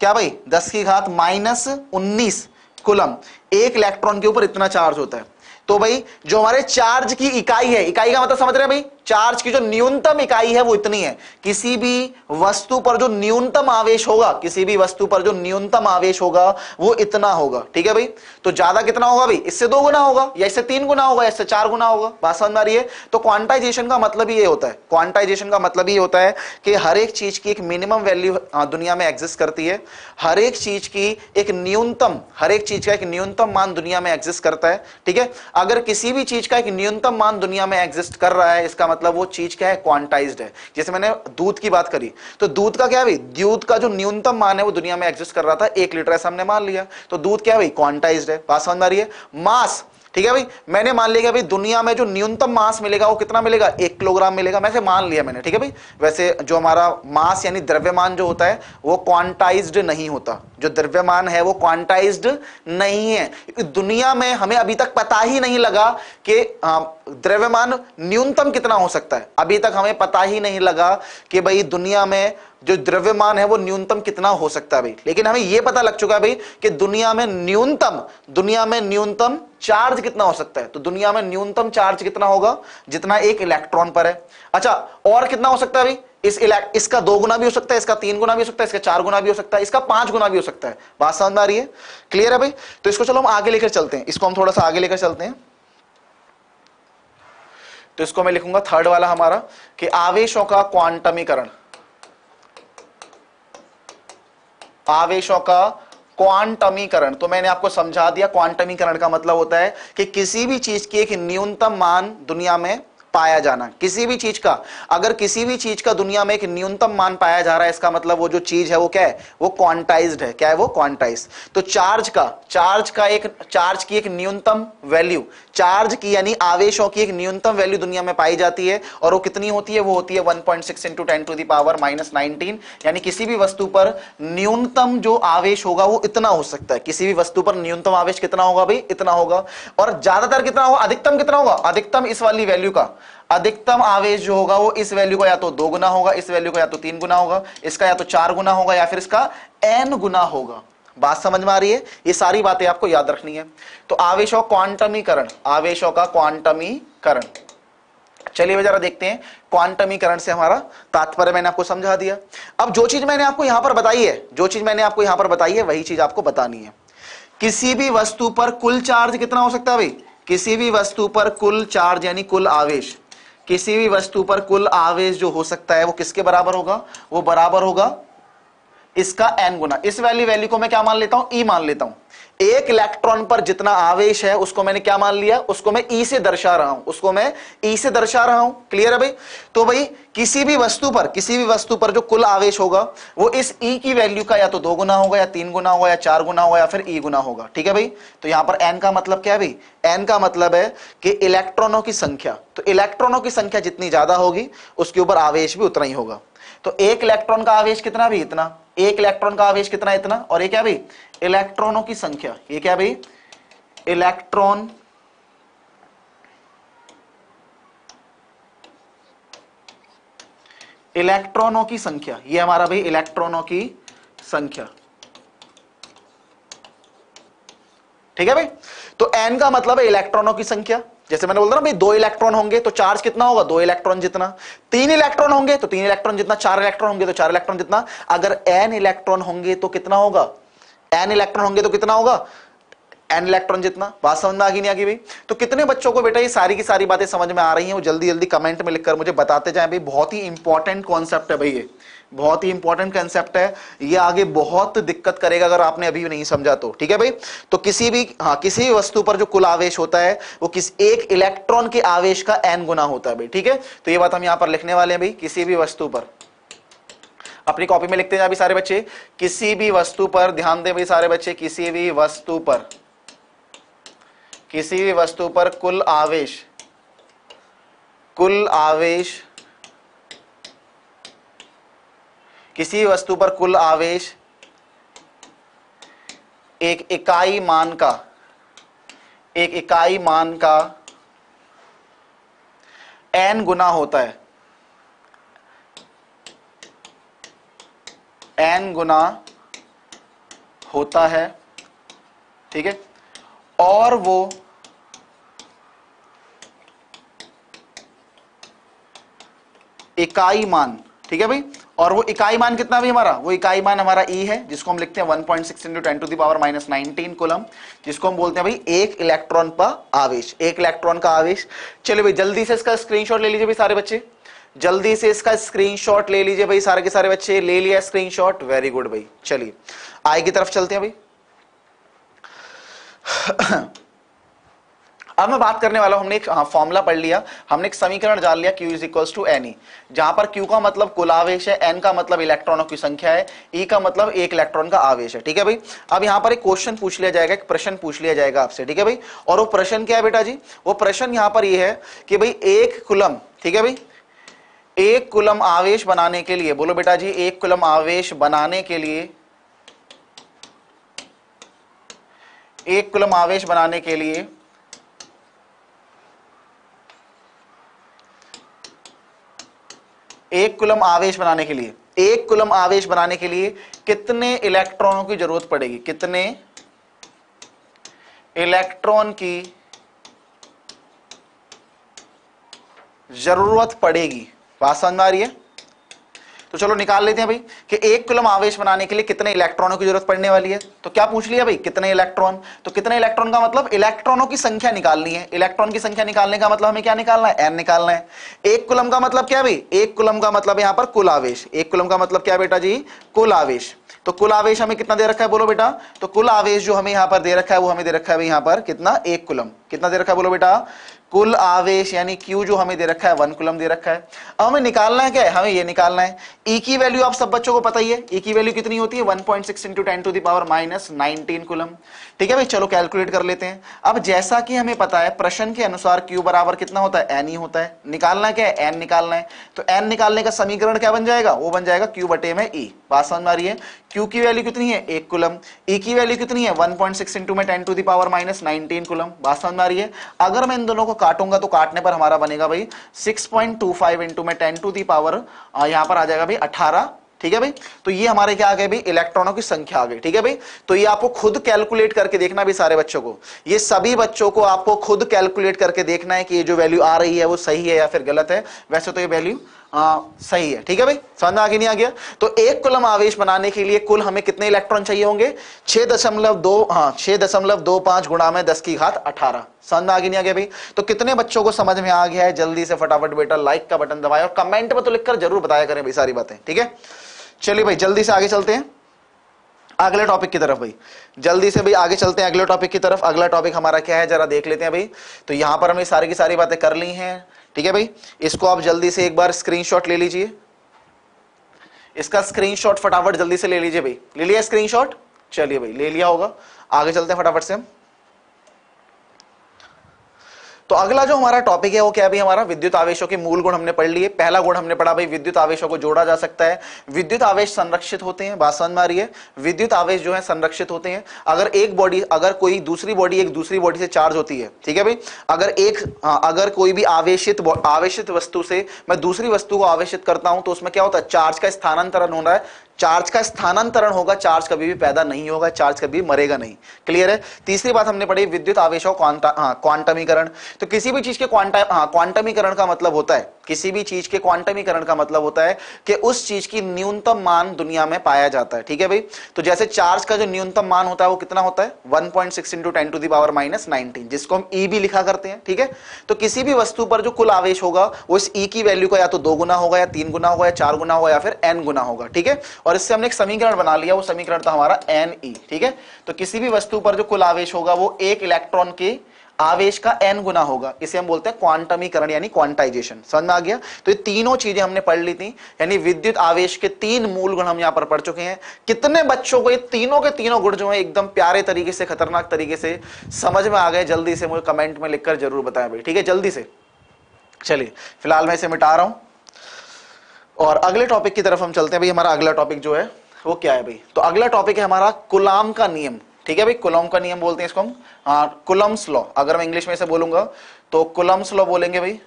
क्या भाई? दस की घात माइनस उन्नीस कुलम। एक इलेक्ट्रॉन के ऊपर इतना चार्ज होता है। तो भाई, जो हमारे चार्ज की इकाई है, इकाई का मतलब समझ रहे हैं भाई? चार्ज की जो न्यूनतम इकाई है वो इतनी है। किसी भी वस्तु पर जो न्यूनतम आवेश होगा, किसी भी वस्तु पर जो न्यूनतम आवेश होगा, वो इतना होगा। ठीक है भाई? तो ज़्यादा कितना होगा भाई? इससे दो गुना होगा, या इससे तीन गुना होगा इससे चार गुना होगा? बात समझ आ रही है? तो क्वांटाइजेशन का मतलब ये होता है। क्वांटाइजेशन का मतलब ये होता है कि हर एक चीज़ की एक मिनिमम वैल्यू दुनिया में एग्जिस्ट करती है। हर एक चीज़ की एक न्यूनतम, हर एक चीज़ का एक न्यूनतम मान दुनिया में एग्जिस्ट करता है। ठीक है? अगर किसी भी चीज़ का एक न्यूनतम मान दुनिया में एग्जिस्ट कर रहा है, इसका मतलब वो चीज़ क्या है? क्वांटाइज्ड है। जैसे मैंने दूध की बात करी तो दूध का क्या है दूध का जो न्यूनतम मान है वो दुनिया में एग्जिस्ट कर रहा था, एक लीटर ऐसा हमने मान लिया। तो दूध क्या भाई? क्वांटाइज्ड है। बात समझ आ रही है? मास, ठीक है भाई? मैंने मान लिया भाई दुनिया में जो न्यूनतम मास मिलेगा वो कितना मिलेगा? एक किलोग्राम मिलेगा। मैं से मान लिया मैंने, ठीक है भाई? वैसे जो हमारा मास यानी द्रव्यमान जो होता है, वो क्वांटाइज्ड नहीं होता। जो द्रव्यमान है वो क्वांटाइज्ड नहीं है। दुनिया में हमें अभी तक पता ही नहीं लगा कि द्रव्यमान न्यूनतम कितना हो सकता है? अभी तक हमें पता ही नहीं लगा कि भाई दुनिया में जो द्रव्यमान है वो न्यूनतम कितना हो सकता है भाई। लेकिन हमें यह पता लग चुका है भाई कि दुनिया में न्यूनतम, दुनिया में न्यूनतम चार्ज कितना हो सकता है? तो दुनिया में न्यूनतम चार्ज कितना होगा? जितना एक इलेक्ट्रॉन पर है। अच्छा और कितना हो सकता है भाई? इस इसका दो गुना भी हो सकता है, इसका तीन गुना भी हो सकता है, इसका चार गुना भी हो सकता है, इसका पाँच गुना भी हो सकता है। बात समझ में आ रही है? क्लियर है भाई? तो इसको चलो हम आगे लेकर चलते हैं। इसको हम थोड़ा सा आगे लेकर चलते हैं। तो इसको मैं लिखूँगा थर्ड वाला हमारा, कि आवेशों का क्वांटमीकरण आवेशों का क्वांटमीकरण तो मैंने आपको समझा दिया क्वांटमीकरण का मतलब होता है कि किसी भी चीज़ की एक न्यूनतम मान दुनिया में पाया जाना, किसी भी चीज़ का, अगर किसी भी चीज़ का दुनिया में एक न्यूनतम मान पाया जा रहा है, इसका मतलब वो जो चीज़ है वो क्या है? वो क्वांटाइज्ड है। क्या है वो क्वांटाइज तो चार्ज का चार्ज का एक चार्ज की एक न्यूनतम वैल्यू चार्ज की यानी आवेशों की एक न्यूनतम वैल्यू दुनिया में पाई जाती है, और वो कितनी होती है? वो होती है 1.6 point six into ten to the power minus nineteen यानी किसी भी वस्तु पर न्यूनतम जो आवेश होगा वो इतना हो सकता है। किसी भी वस्तु पर न्यूनतम आवेश कितना होगा भाई? इतना होगा। और ज़्यादातर कितना होगा? अधिकतम कितना होगा? अधिकतम इस वाली वैल्यू का। अधिकतम आवेश जो होगा वो इस वैल्यू का या तो दो गुना होगा, इस वैल्यू का या तो तीन गुना होगा, इसका या तो चार गुना होगा या फिर इसका एन गुना होगा। बात समझ में आ रही है? ये सारी बातें आपको याद रखनी है। तो आवेशों क्वांटमीकरण आवेशों का क्वांटमीकरण चलिए जरा देखते हैं क्वांटमीकरण से हमारा तात्पर्य मैंने आपको समझा दिया। अब जो चीज़ मैंने आपको यहाँ पर बताई है, जो चीज़ मैंने आपको यहाँ पर बताई है, वही चीज़ आपको बतानी है। किसी भी वस्तु पर कुल चार्ज कितना हो सकता है भाई? किसी भी वस्तु पर कुल चार्ज यानी कुल आवेश। किसी भी वस्तु पर कुल आवेश जो हो सकता है, वो किसके बराबर होगा? वो बराबर होगा इसका एन गुना। इस वाली वैल्यू को मैं क्या मान लेता हूँ? ई मान लेता हूँ। एक इलेक्ट्रॉन पर जितना आवेश है, उसको मैंने क्या मान लिया? उसको मैं ई से दर्शा रहा हूँ। उसको मैं ई से दर्शा रहा हूँ। क्लियर है भाई? तो भाई किसी भी वस्तु पर, किसी भी वस्तु पर जो कुल आवेश होगा, वो इस ई की वैल्यू का या तो दो गुना होगा, या तीन गुना होगा, या चार गुना होगा, या फिर ई गुना होगा। ठीक है भाई? तो यहाँ पर एन का मतलब क्या है भाई? एन का मतलब है कि इलेक्ट्रॉनों की संख्या। तो इलेक्ट्रॉनों की संख्या जितनी ज़्यादा होगी, उसके ऊपर आवेश भी उतना ही होगा। तो एक इलेक्ट्रॉन का आवेश कितना भी इतना। एक इलेक्ट्रॉन का आवेश कितना इतना। और ये क्या भाई? इलेक्ट्रॉनों की संख्या। ये क्या भाई? इलेक्ट्रॉन इलेक्ट्रॉनों की संख्या, ये हमारा भाई इलेक्ट्रॉनों की संख्या। ठीक है भाई? तो एन का मतलब है इलेक्ट्रॉनों की संख्या। जैसे मैंने बोलता ना भाई, दो इलेक्ट्रॉन होंगे तो चार्ज कितना होगा? दो इलेक्ट्रॉन जितना। तीन इलेक्ट्रॉन होंगे तो तीन इलेक्ट्रॉन जितना। चार इलेक्ट्रॉन होंगे तो चार इलेक्ट्रॉन जितना। अगर एन इलेक्ट्रॉन होंगे तो कितना होगा? एन इलेक्ट्रॉन होंगे तो कितना होगा? एन इलेक्ट्रॉन जितना, बात समझ में आ गई नहीं आ गई भाई? तो कितने बच्चों को बेटा ये सारी की सारी बातें समझ में आ रही हैं? वो जल्दी जल्दी कमेंट में लिखकर मुझे बताते जाएँ भाई। बहुत ही इंपॉर्टेंट कॉन्सेप्ट है भाई ये। बहुत ही इंपॉर्टेंट कंसेप्ट है। ये आगे बहुत दिक्कत करेगा अगर आपने अभी नहीं समझा तो। ठीक है भाई? तो किसी भी हाँ किसी भी वस्तु पर जो कुल आवेश होता है, वो किस एक इलेक्ट्रॉन के आवेश का एन गुना होता है भाई। ठीक है? तो ये बात हम यहाँ पर लिखने वाले हैं भाई, किसी भी वस्तु पर। अपनी कॉपी में लिखते हैं अभी सारे बच्चे। किसी भी वस्तु पर, ध्यान दें भाई सारे बच्चे, किसी भी वस्तु पर। किसी भी वस्तु पर कुल आवेश। कुल आवेश। किसी वस्तु पर कुल आवेश एक इकाई मान का। एक इकाई मान का एन गुना होता है। एन गुना होता है, ठीक है? और वो इकाई मान, ठीक है भाई? और वो इकाई मान कितना भी हमारा? वो इकाई मान हमारा ई e है, जिसको हम लिखते हैं 1.6 point six into ten to the power minus nineteen coulomb, जिसको हम बोलते हैं भाई एक इलेक्ट्रॉन का आवेश, एक इलेक्ट्रॉन का आवेश। चलिए भाई, जल्दी से इसका स्क्रीनशॉट ले लीजिए भाई सारे बच्चे। जल्दी से इसका स्क्रीनशॉट ले लीजिए भाई सारे के सारे बच्चे। ले लिया स्क्रीनशॉट वेरी गुड भाई। चलिए आई की तरफ़ चलते हैं भाई। अब मैं बात करने वाला हूँ, हमने एक फॉर्मूला पढ़ लिया, हमने एक समीकरण जान लिया Q is equals to N E जहाँ पर क्यू का मतलब कुल आवेश है एन का मतलब इलेक्ट्रॉनों की संख्या है E का मतलब एक इलेक्ट्रॉन का आवेश है, ठीक है भाई? अब यहाँ पर एक क्वेश्चन पूछ लिया जाएगा, एक प्रश्न पूछ लिया जाएगा आपसे, ठीक है भाई? और वो प्रश्न क्या है बेटा जी? वो प्रश्न यहाँ पर ये है कि भाई एक कुलम, ठीक है भाई? एक कुलम आवेश बनाने के लिए, बोलो बेटा जी, एक कुलम आवेश बनाने के लिए, एक कुलम आवेश बनाने के लिए एक कुलम आवेश बनाने के लिए, एक कुलम आवेश बनाने के लिए कितने इलेक्ट्रॉनों की ज़रूरत पड़ेगी? कितने? इलेक्ट्रॉन की ज़रूरत पड़ेगी। बात समझ में आ रही है? तो चलो निकाल लेते हैं भाई, कि एक कुलम आवेश बनाने के लिए कितने इलेक्ट्रॉनों की ज़रूरत पड़ने वाली है? तो क्या पूछ लिया भाई, कितने इलेक्ट्रॉन? तो कितने इलेक्ट्रॉन का मतलब इलेक्ट्रॉनों की संख्या निकालनी है। इलेक्ट्रॉन की संख्या निकालने का मतलब हमें क्या निकालना है? एन निकालना है। एक कुलम का मतलब क्या भाई? एक कुलम का मतलब यहाँ पर कुल आवेश। एक कुलम का मतलब क्या बेटा जी? कुल आवेश। तो कुल आवेश हमें कितना दे रखा है बोलो बेटा? तो कुल आवेश जो हमें यहाँ पर दे रखा है, वो हमें दे रखा है यहाँ पर कितना? एक कुलम। कितना दे रखा है बोलो बेटा? कुल आवेश, यानी क्यू जो हमें दे रखा है, वन कुलम दे रखा है। अब हमें निकालना है क्या? है हमें ये निकालना है। E की वैल्यू आप सब बच्चों को पता ही है। E की वैल्यू कितनी होती है? 1.6 point six into ten to the power minus nineteen coulomb. ठीक है भाई? चलो कैलकुलेट कर लेते हैं। अब जैसा कि हमें पता है, प्रश्न के अनुसार क्यू बराबर कितना होता है? एन ही होता है। निकालना क्या है? एन निकालना है। तो एन निकालने का समीकरण क्या बन जाएगा? वो बन जाएगा क्यू बटे में ई e। बात समझ में आ रही है? क्यू की वैल्यू कितनी है? एक कुलम। ई की वैल्यू कितनी है? वन पॉइंट सिक्स इंटू में ten to the power minus nineteen coulomb. बात समझ में आ रही है? अगर मैं इन दोनों को काटूँगा तो काटने पर हमारा बनेगा भाई six point two five into में टेन टू दी पावर यहाँ पर आ जाएगा भाई अठारह, ठीक है भाई? तो ये हमारे क्या आ गए भाई? इलेक्ट्रॉनों की संख्या आ गई, ठीक है भाई? तो ये आपको खुद कैलकुलेट करके देखना भी सारे बच्चों को। ये सभी बच्चों को आपको खुद कैलकुलेट करके देखना है कि ये जो वैल्यू आ रही है वो सही है या फिर गलत है। वैसे तो ये वैल्यू आ, सही है। ठीक है भाई? समझ में आगे नहीं आ गया? तो एक कुलम आवेश बनाने के लिए कुल हमें कितने इलेक्ट्रॉन चाहिए होंगे? छह दशमलव दो हाँ छह दशमलव दो पाँच गुणा में दस की घात अठारह। समझ में आगे नहीं आ गया भाई? तो कितने बच्चों को समझ में आ गया है? जल्दी से फटाफट बेटा लाइक का बटन दबाए और कमेंट में तो लिखकर ज़रूर बताया करें भाई सारी बातें। ठीक है? चलिए भाई जल्दी से आगे चलते हैं। अगले टॉपिक की तरफ़ भाई। जल्दी से भाई आगे चलते हैं अगले टॉपिक की तरफ़। अगला टॉपिक हमारा क्या है? जरा देख लेते हैं भाई। तो यहाँ पर हमने सारी की सारी बातें कर ली हैं। ठीक है भाई? इसको आप जल्दी से एक बार स्क्रीनशॉट ले लीजिए। इसका स्क्रीनशॉट फटाफट जल्दी से ले लीजिए भाई। ले लिया स्क्रीनशॉट चलिए भाई, ले लिया होगा। आगे चलते हैं फटाफट से हम। तो अगला जो हमारा टॉपिक है वो क्या भी हमारा विद्युत आवेशों के मूल गुण हमने पढ़ लिए। पहला गुण हमने पढ़ा भाई विद्युत आवेशों को जोड़ा जा सकता है। विद्युत आवेश संरक्षित होते हैं बात समझ में आ रही है? विद्युत आवेश जो है संरक्षित होते हैं। अगर एक बॉडी अगर कोई दूसरी बॉडी एक दूसरी बॉडी से चार्ज होती है ठीक है भाई? अगर एक हाँ, अगर कोई भी आवेशित आवेशित वस्तु से मैं दूसरी वस्तु को आवेशित करता हूँ तो उसमें क्या होता है? चार्ज का स्थानांतरण हो रहा है। चार्ज का स्थानांतरण होगा, चार्ज कभी भी पैदा नहीं होगा, चार्ज कभी मरेगा नहीं। क्लियर है? तीसरी बात हमने पढ़ी, विद्युत आवेशों क्वांटमीकरण। तो किसी भी चीज़ के क्वांटमीकरण का मतलब होता है किसी भी चीज़ के क्वांटमीकरण का मतलब होता है कि उस चीज़ की न्यूनतम मान दुनिया में पाया जाता है। ठीक है भाई? तो जैसे चार्ज का जो न्यूनतम मान होता है वो कितना होता है? One point six into ten to the power minus nineteen जिसको हम ई e भी लिखा करते हैं। ठीक है? तो किसी भी वस्तु पर जो कुल आवेश होगा वो इस ई e की वैल्यू का या तो दो गुना होगा या तीन गुना होगा या चार गुना होगा या फिर एन गुना होगा। ठीक है? और इससे हमने एक समीकरण बना लिया वो समीकरण था हमारा एन ई e, ठीक है? तो किसी भी वस्तु पर जो कुल आवेश होगा वो एक इलेक्ट्रॉन के आवेश का एन गुना होगा। इसे हम बोलते हैं क्वांटमीकरण यानी क्वांटाइजेशन समझ में आ गया? तो ये तीनों चीज़ें हमने पढ़ ली थी, यानी विद्युत आवेश के तीन मूल गुण हम यहाँ पर पढ़ चुके हैं। कितने बच्चों को ये तीनों के तीनों गुण जो है एकदम प्यारे तरीके से, खतरनाक तरीके से समझ में आ गए? जल्दी से मुझे कमेंट में लिखकर ज़रूर बताएँ भाई। ठीक है? जल्दी से। चलिए, फ़िलहाल मैं इसे मिटा रहा हूँ। और अगले टॉपिक की तरफ़ हम चलते हैं। भाई, हमारा अगला टॉपिक जो है, वो क्या है भाई? तो अगला टॉपिक है हमारा कुलाम का नियम। ठीक है, भाई, कुलम का नियम बोलते हैं इसको हम। Coulomb's law. अगर मैं इंग्लिश में से बोलूँगा तो कुलम्स लॉ बोलेंगे भाई।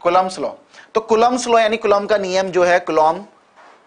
Coulomb's law. तो कुलम्स लॉ यानी कुलम का नियम जो है, कुलम,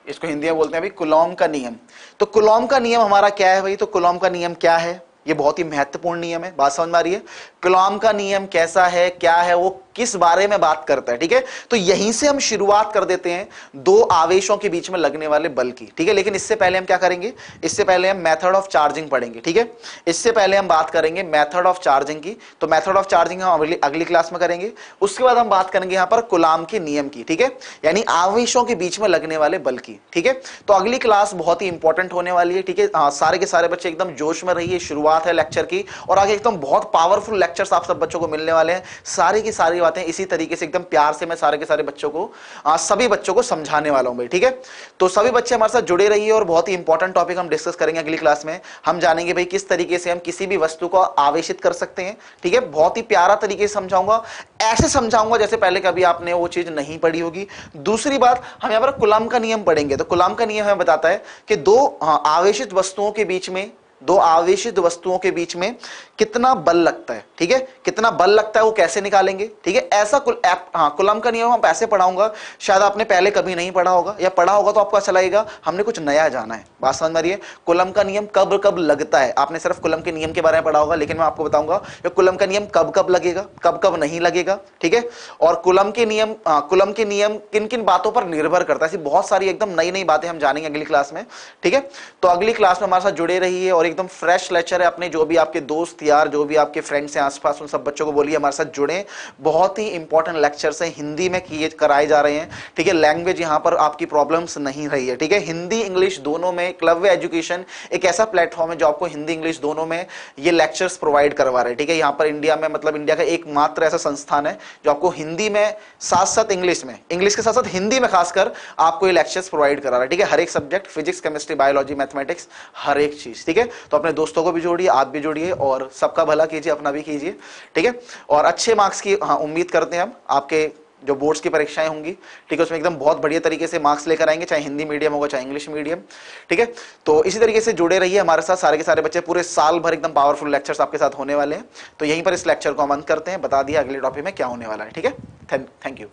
इसको हिंदी में बोलते हैं भाई, कुलम का नियम। तो कुलम का नियम हमारा क्या है भाई? तो कुलम का नियम क्या है? ये बहुत ही महत्वपूर्ण नियम है, बात समझ में आ रही है। कुलम का नियम कैसा है क्या है वो किस बारे में बात करता है ठीक है? तो यहीं से हम शुरुआत कर देते हैं दो आवेशों के बीच में लगने वाले बल की ठीक है? लेकिन इससे पहले हम क्या करेंगे? इससे पहले हम मेथड ऑफ़ चार्जिंग पढ़ेंगे ठीक है? इससे पहले हम बात करेंगे मेथड ऑफ़ चार्जिंग की तो मेथड ऑफ़ चार्जिंग हम अगली अगली क्लास में करेंगे। उसके बाद हम बात करेंगे यहाँ पर गुलाम के नियम की ठीक है? यानी आवेशों के बीच में लगने वाले बल की ठीक है? तो अगली क्लास बहुत ही इंपॉर्टेंट होने वाली है ठीक है? हाँ, सारे के सारे बच्चे एकदम जोश में रहिए शुरुआत है लेक्चर की और आगे एकदम बहुत पावरफुल लेक्चर्स आप सब बच्चों को मिलने वाले हैं। सारी की सारी बातें इसी तरीके से एकदम प्यार से मैं सारे के सारे बच्चों को आ, सभी बच्चों को समझाने वाला हूँ भाई ठीक है? तो सभी बच्चे हमारे साथ जुड़े रहिए और बहुत ही इंपॉर्टेंट टॉपिक हम डिस्कस करेंगे अगली क्लास में। हम जानेंगे भाई किस तरीके से हम किसी भी वस्तु को आवेशित कर सकते हैं ठीक है? बहुत ही प्यारा तरीके से समझाऊँगा। ऐसे समझाऊँगा जैसे पहले कभी आपने वो चीज़ नहीं पढ़ी होगी। दूसरी बात हम यहाँ पर कुलाम का नियम पढ़ेंगे। तो कुलाम का नियम हमें बताता है कि दो हाँ, आवेशित वस्तुओं के बीच में दो आवेशित वस्तुओं के बीच में कितना बल लगता है, ठीक है? कितना बल लगता है वो कैसे निकालेंगे, ठीक है? ऐसा कुल हाँ कुलम का नियम, हम ऐसे पढ़ाऊँगा, शायद आपने पहले कभी नहीं पढ़ा होगा, या पढ़ा होगा तो आपको अच्छा लगेगा, हमने कुछ नया जाना है। बात समझ में रही है? कुलम का नियम कब कब लगता है? आपने सिर्फ़ कुलम के नियम के बारे में पढ़ा होगा, लेकिन मैं आपको बताऊँगा कुलम का नियम कब कब लगेगा, कब कब नहीं लगेगा, ठीक है? और कुलम के नियम कुलम के नियम किन किन बातों पर निर्भर करता है? ऐसी बहुत सारी एकदम नई नई बातें हम जानेंगे अगली क्लास में, ठीक है? तो अगली क्लास में हमारे साथ जुड़े रहिए और एकदम फ्रेश लेक्चर है। अपने जो भी आपके दोस्त यार, जो भी आपके फ्रेंड्स हैं, आसपास उन सब बच्चों को बोलिए, हमारे साथ जुड़े। बहुत ही इंपॉर्टेंट लेक्चर्स हैं। हिंदी में किए, कराए जा रहे हैं। ठीक है लैंग्वेज यहाँ पर आपकी प्रॉब्लम्स नहीं रही है। ठीक है, हिंदी, इंग्लिश दोनों में क्लव एजुकेशन एक ऐसा प्लेटफॉर्म है जो आपको हिंदी, इंग्लिश दोनों में ये लेक्चर्स प्रोवाइड करवा रहे हैं। ठीक है, यहाँ पर इंडिया में मतलब इंडिया का एकमात्र ऐसा संस्थान है जो आपको हिंदी में साथ साथ इंग्लिश में, इंग्लिश के साथ साथ हिंदी में खासकर आपको ये लेक्चर्स प्रोवाइड करा रहा है। ठीक है, हर एक subject physics chemistry biology mathematics हर एक चीज़। ठीक है तो अपने दोस्तों को भी जोड़िए, आप भी जोड़िए और सबका भला कीजिए, अपना भी कीजिए, ठीक है? और अच्छे मार्क्स की हाँ उम्मीद करते हैं हम, आपके जो बोर्ड्स की परीक्षाएँ होंगी, ठीक है, उसमें एकदम बहुत बढ़िया तरीके से मार्क्स लेकर आएँगे, चाहे हिंदी मीडियम होगा, चाहे इंग्लिश मीडियम, ठीक है? तो इसी तरीके से जुड़े रहिए हमारे साथ, सारे के सारे बच्चे पूरे साल भर एकदम पावरफुल लेक्चर्स आपके साथ होने वाले हैं। तो यहीं पर इस लेक्चर को हम अंत करते हैं, बता दिया अगले टॉपिक में क्या होने वाला है, ठीक है? Thank you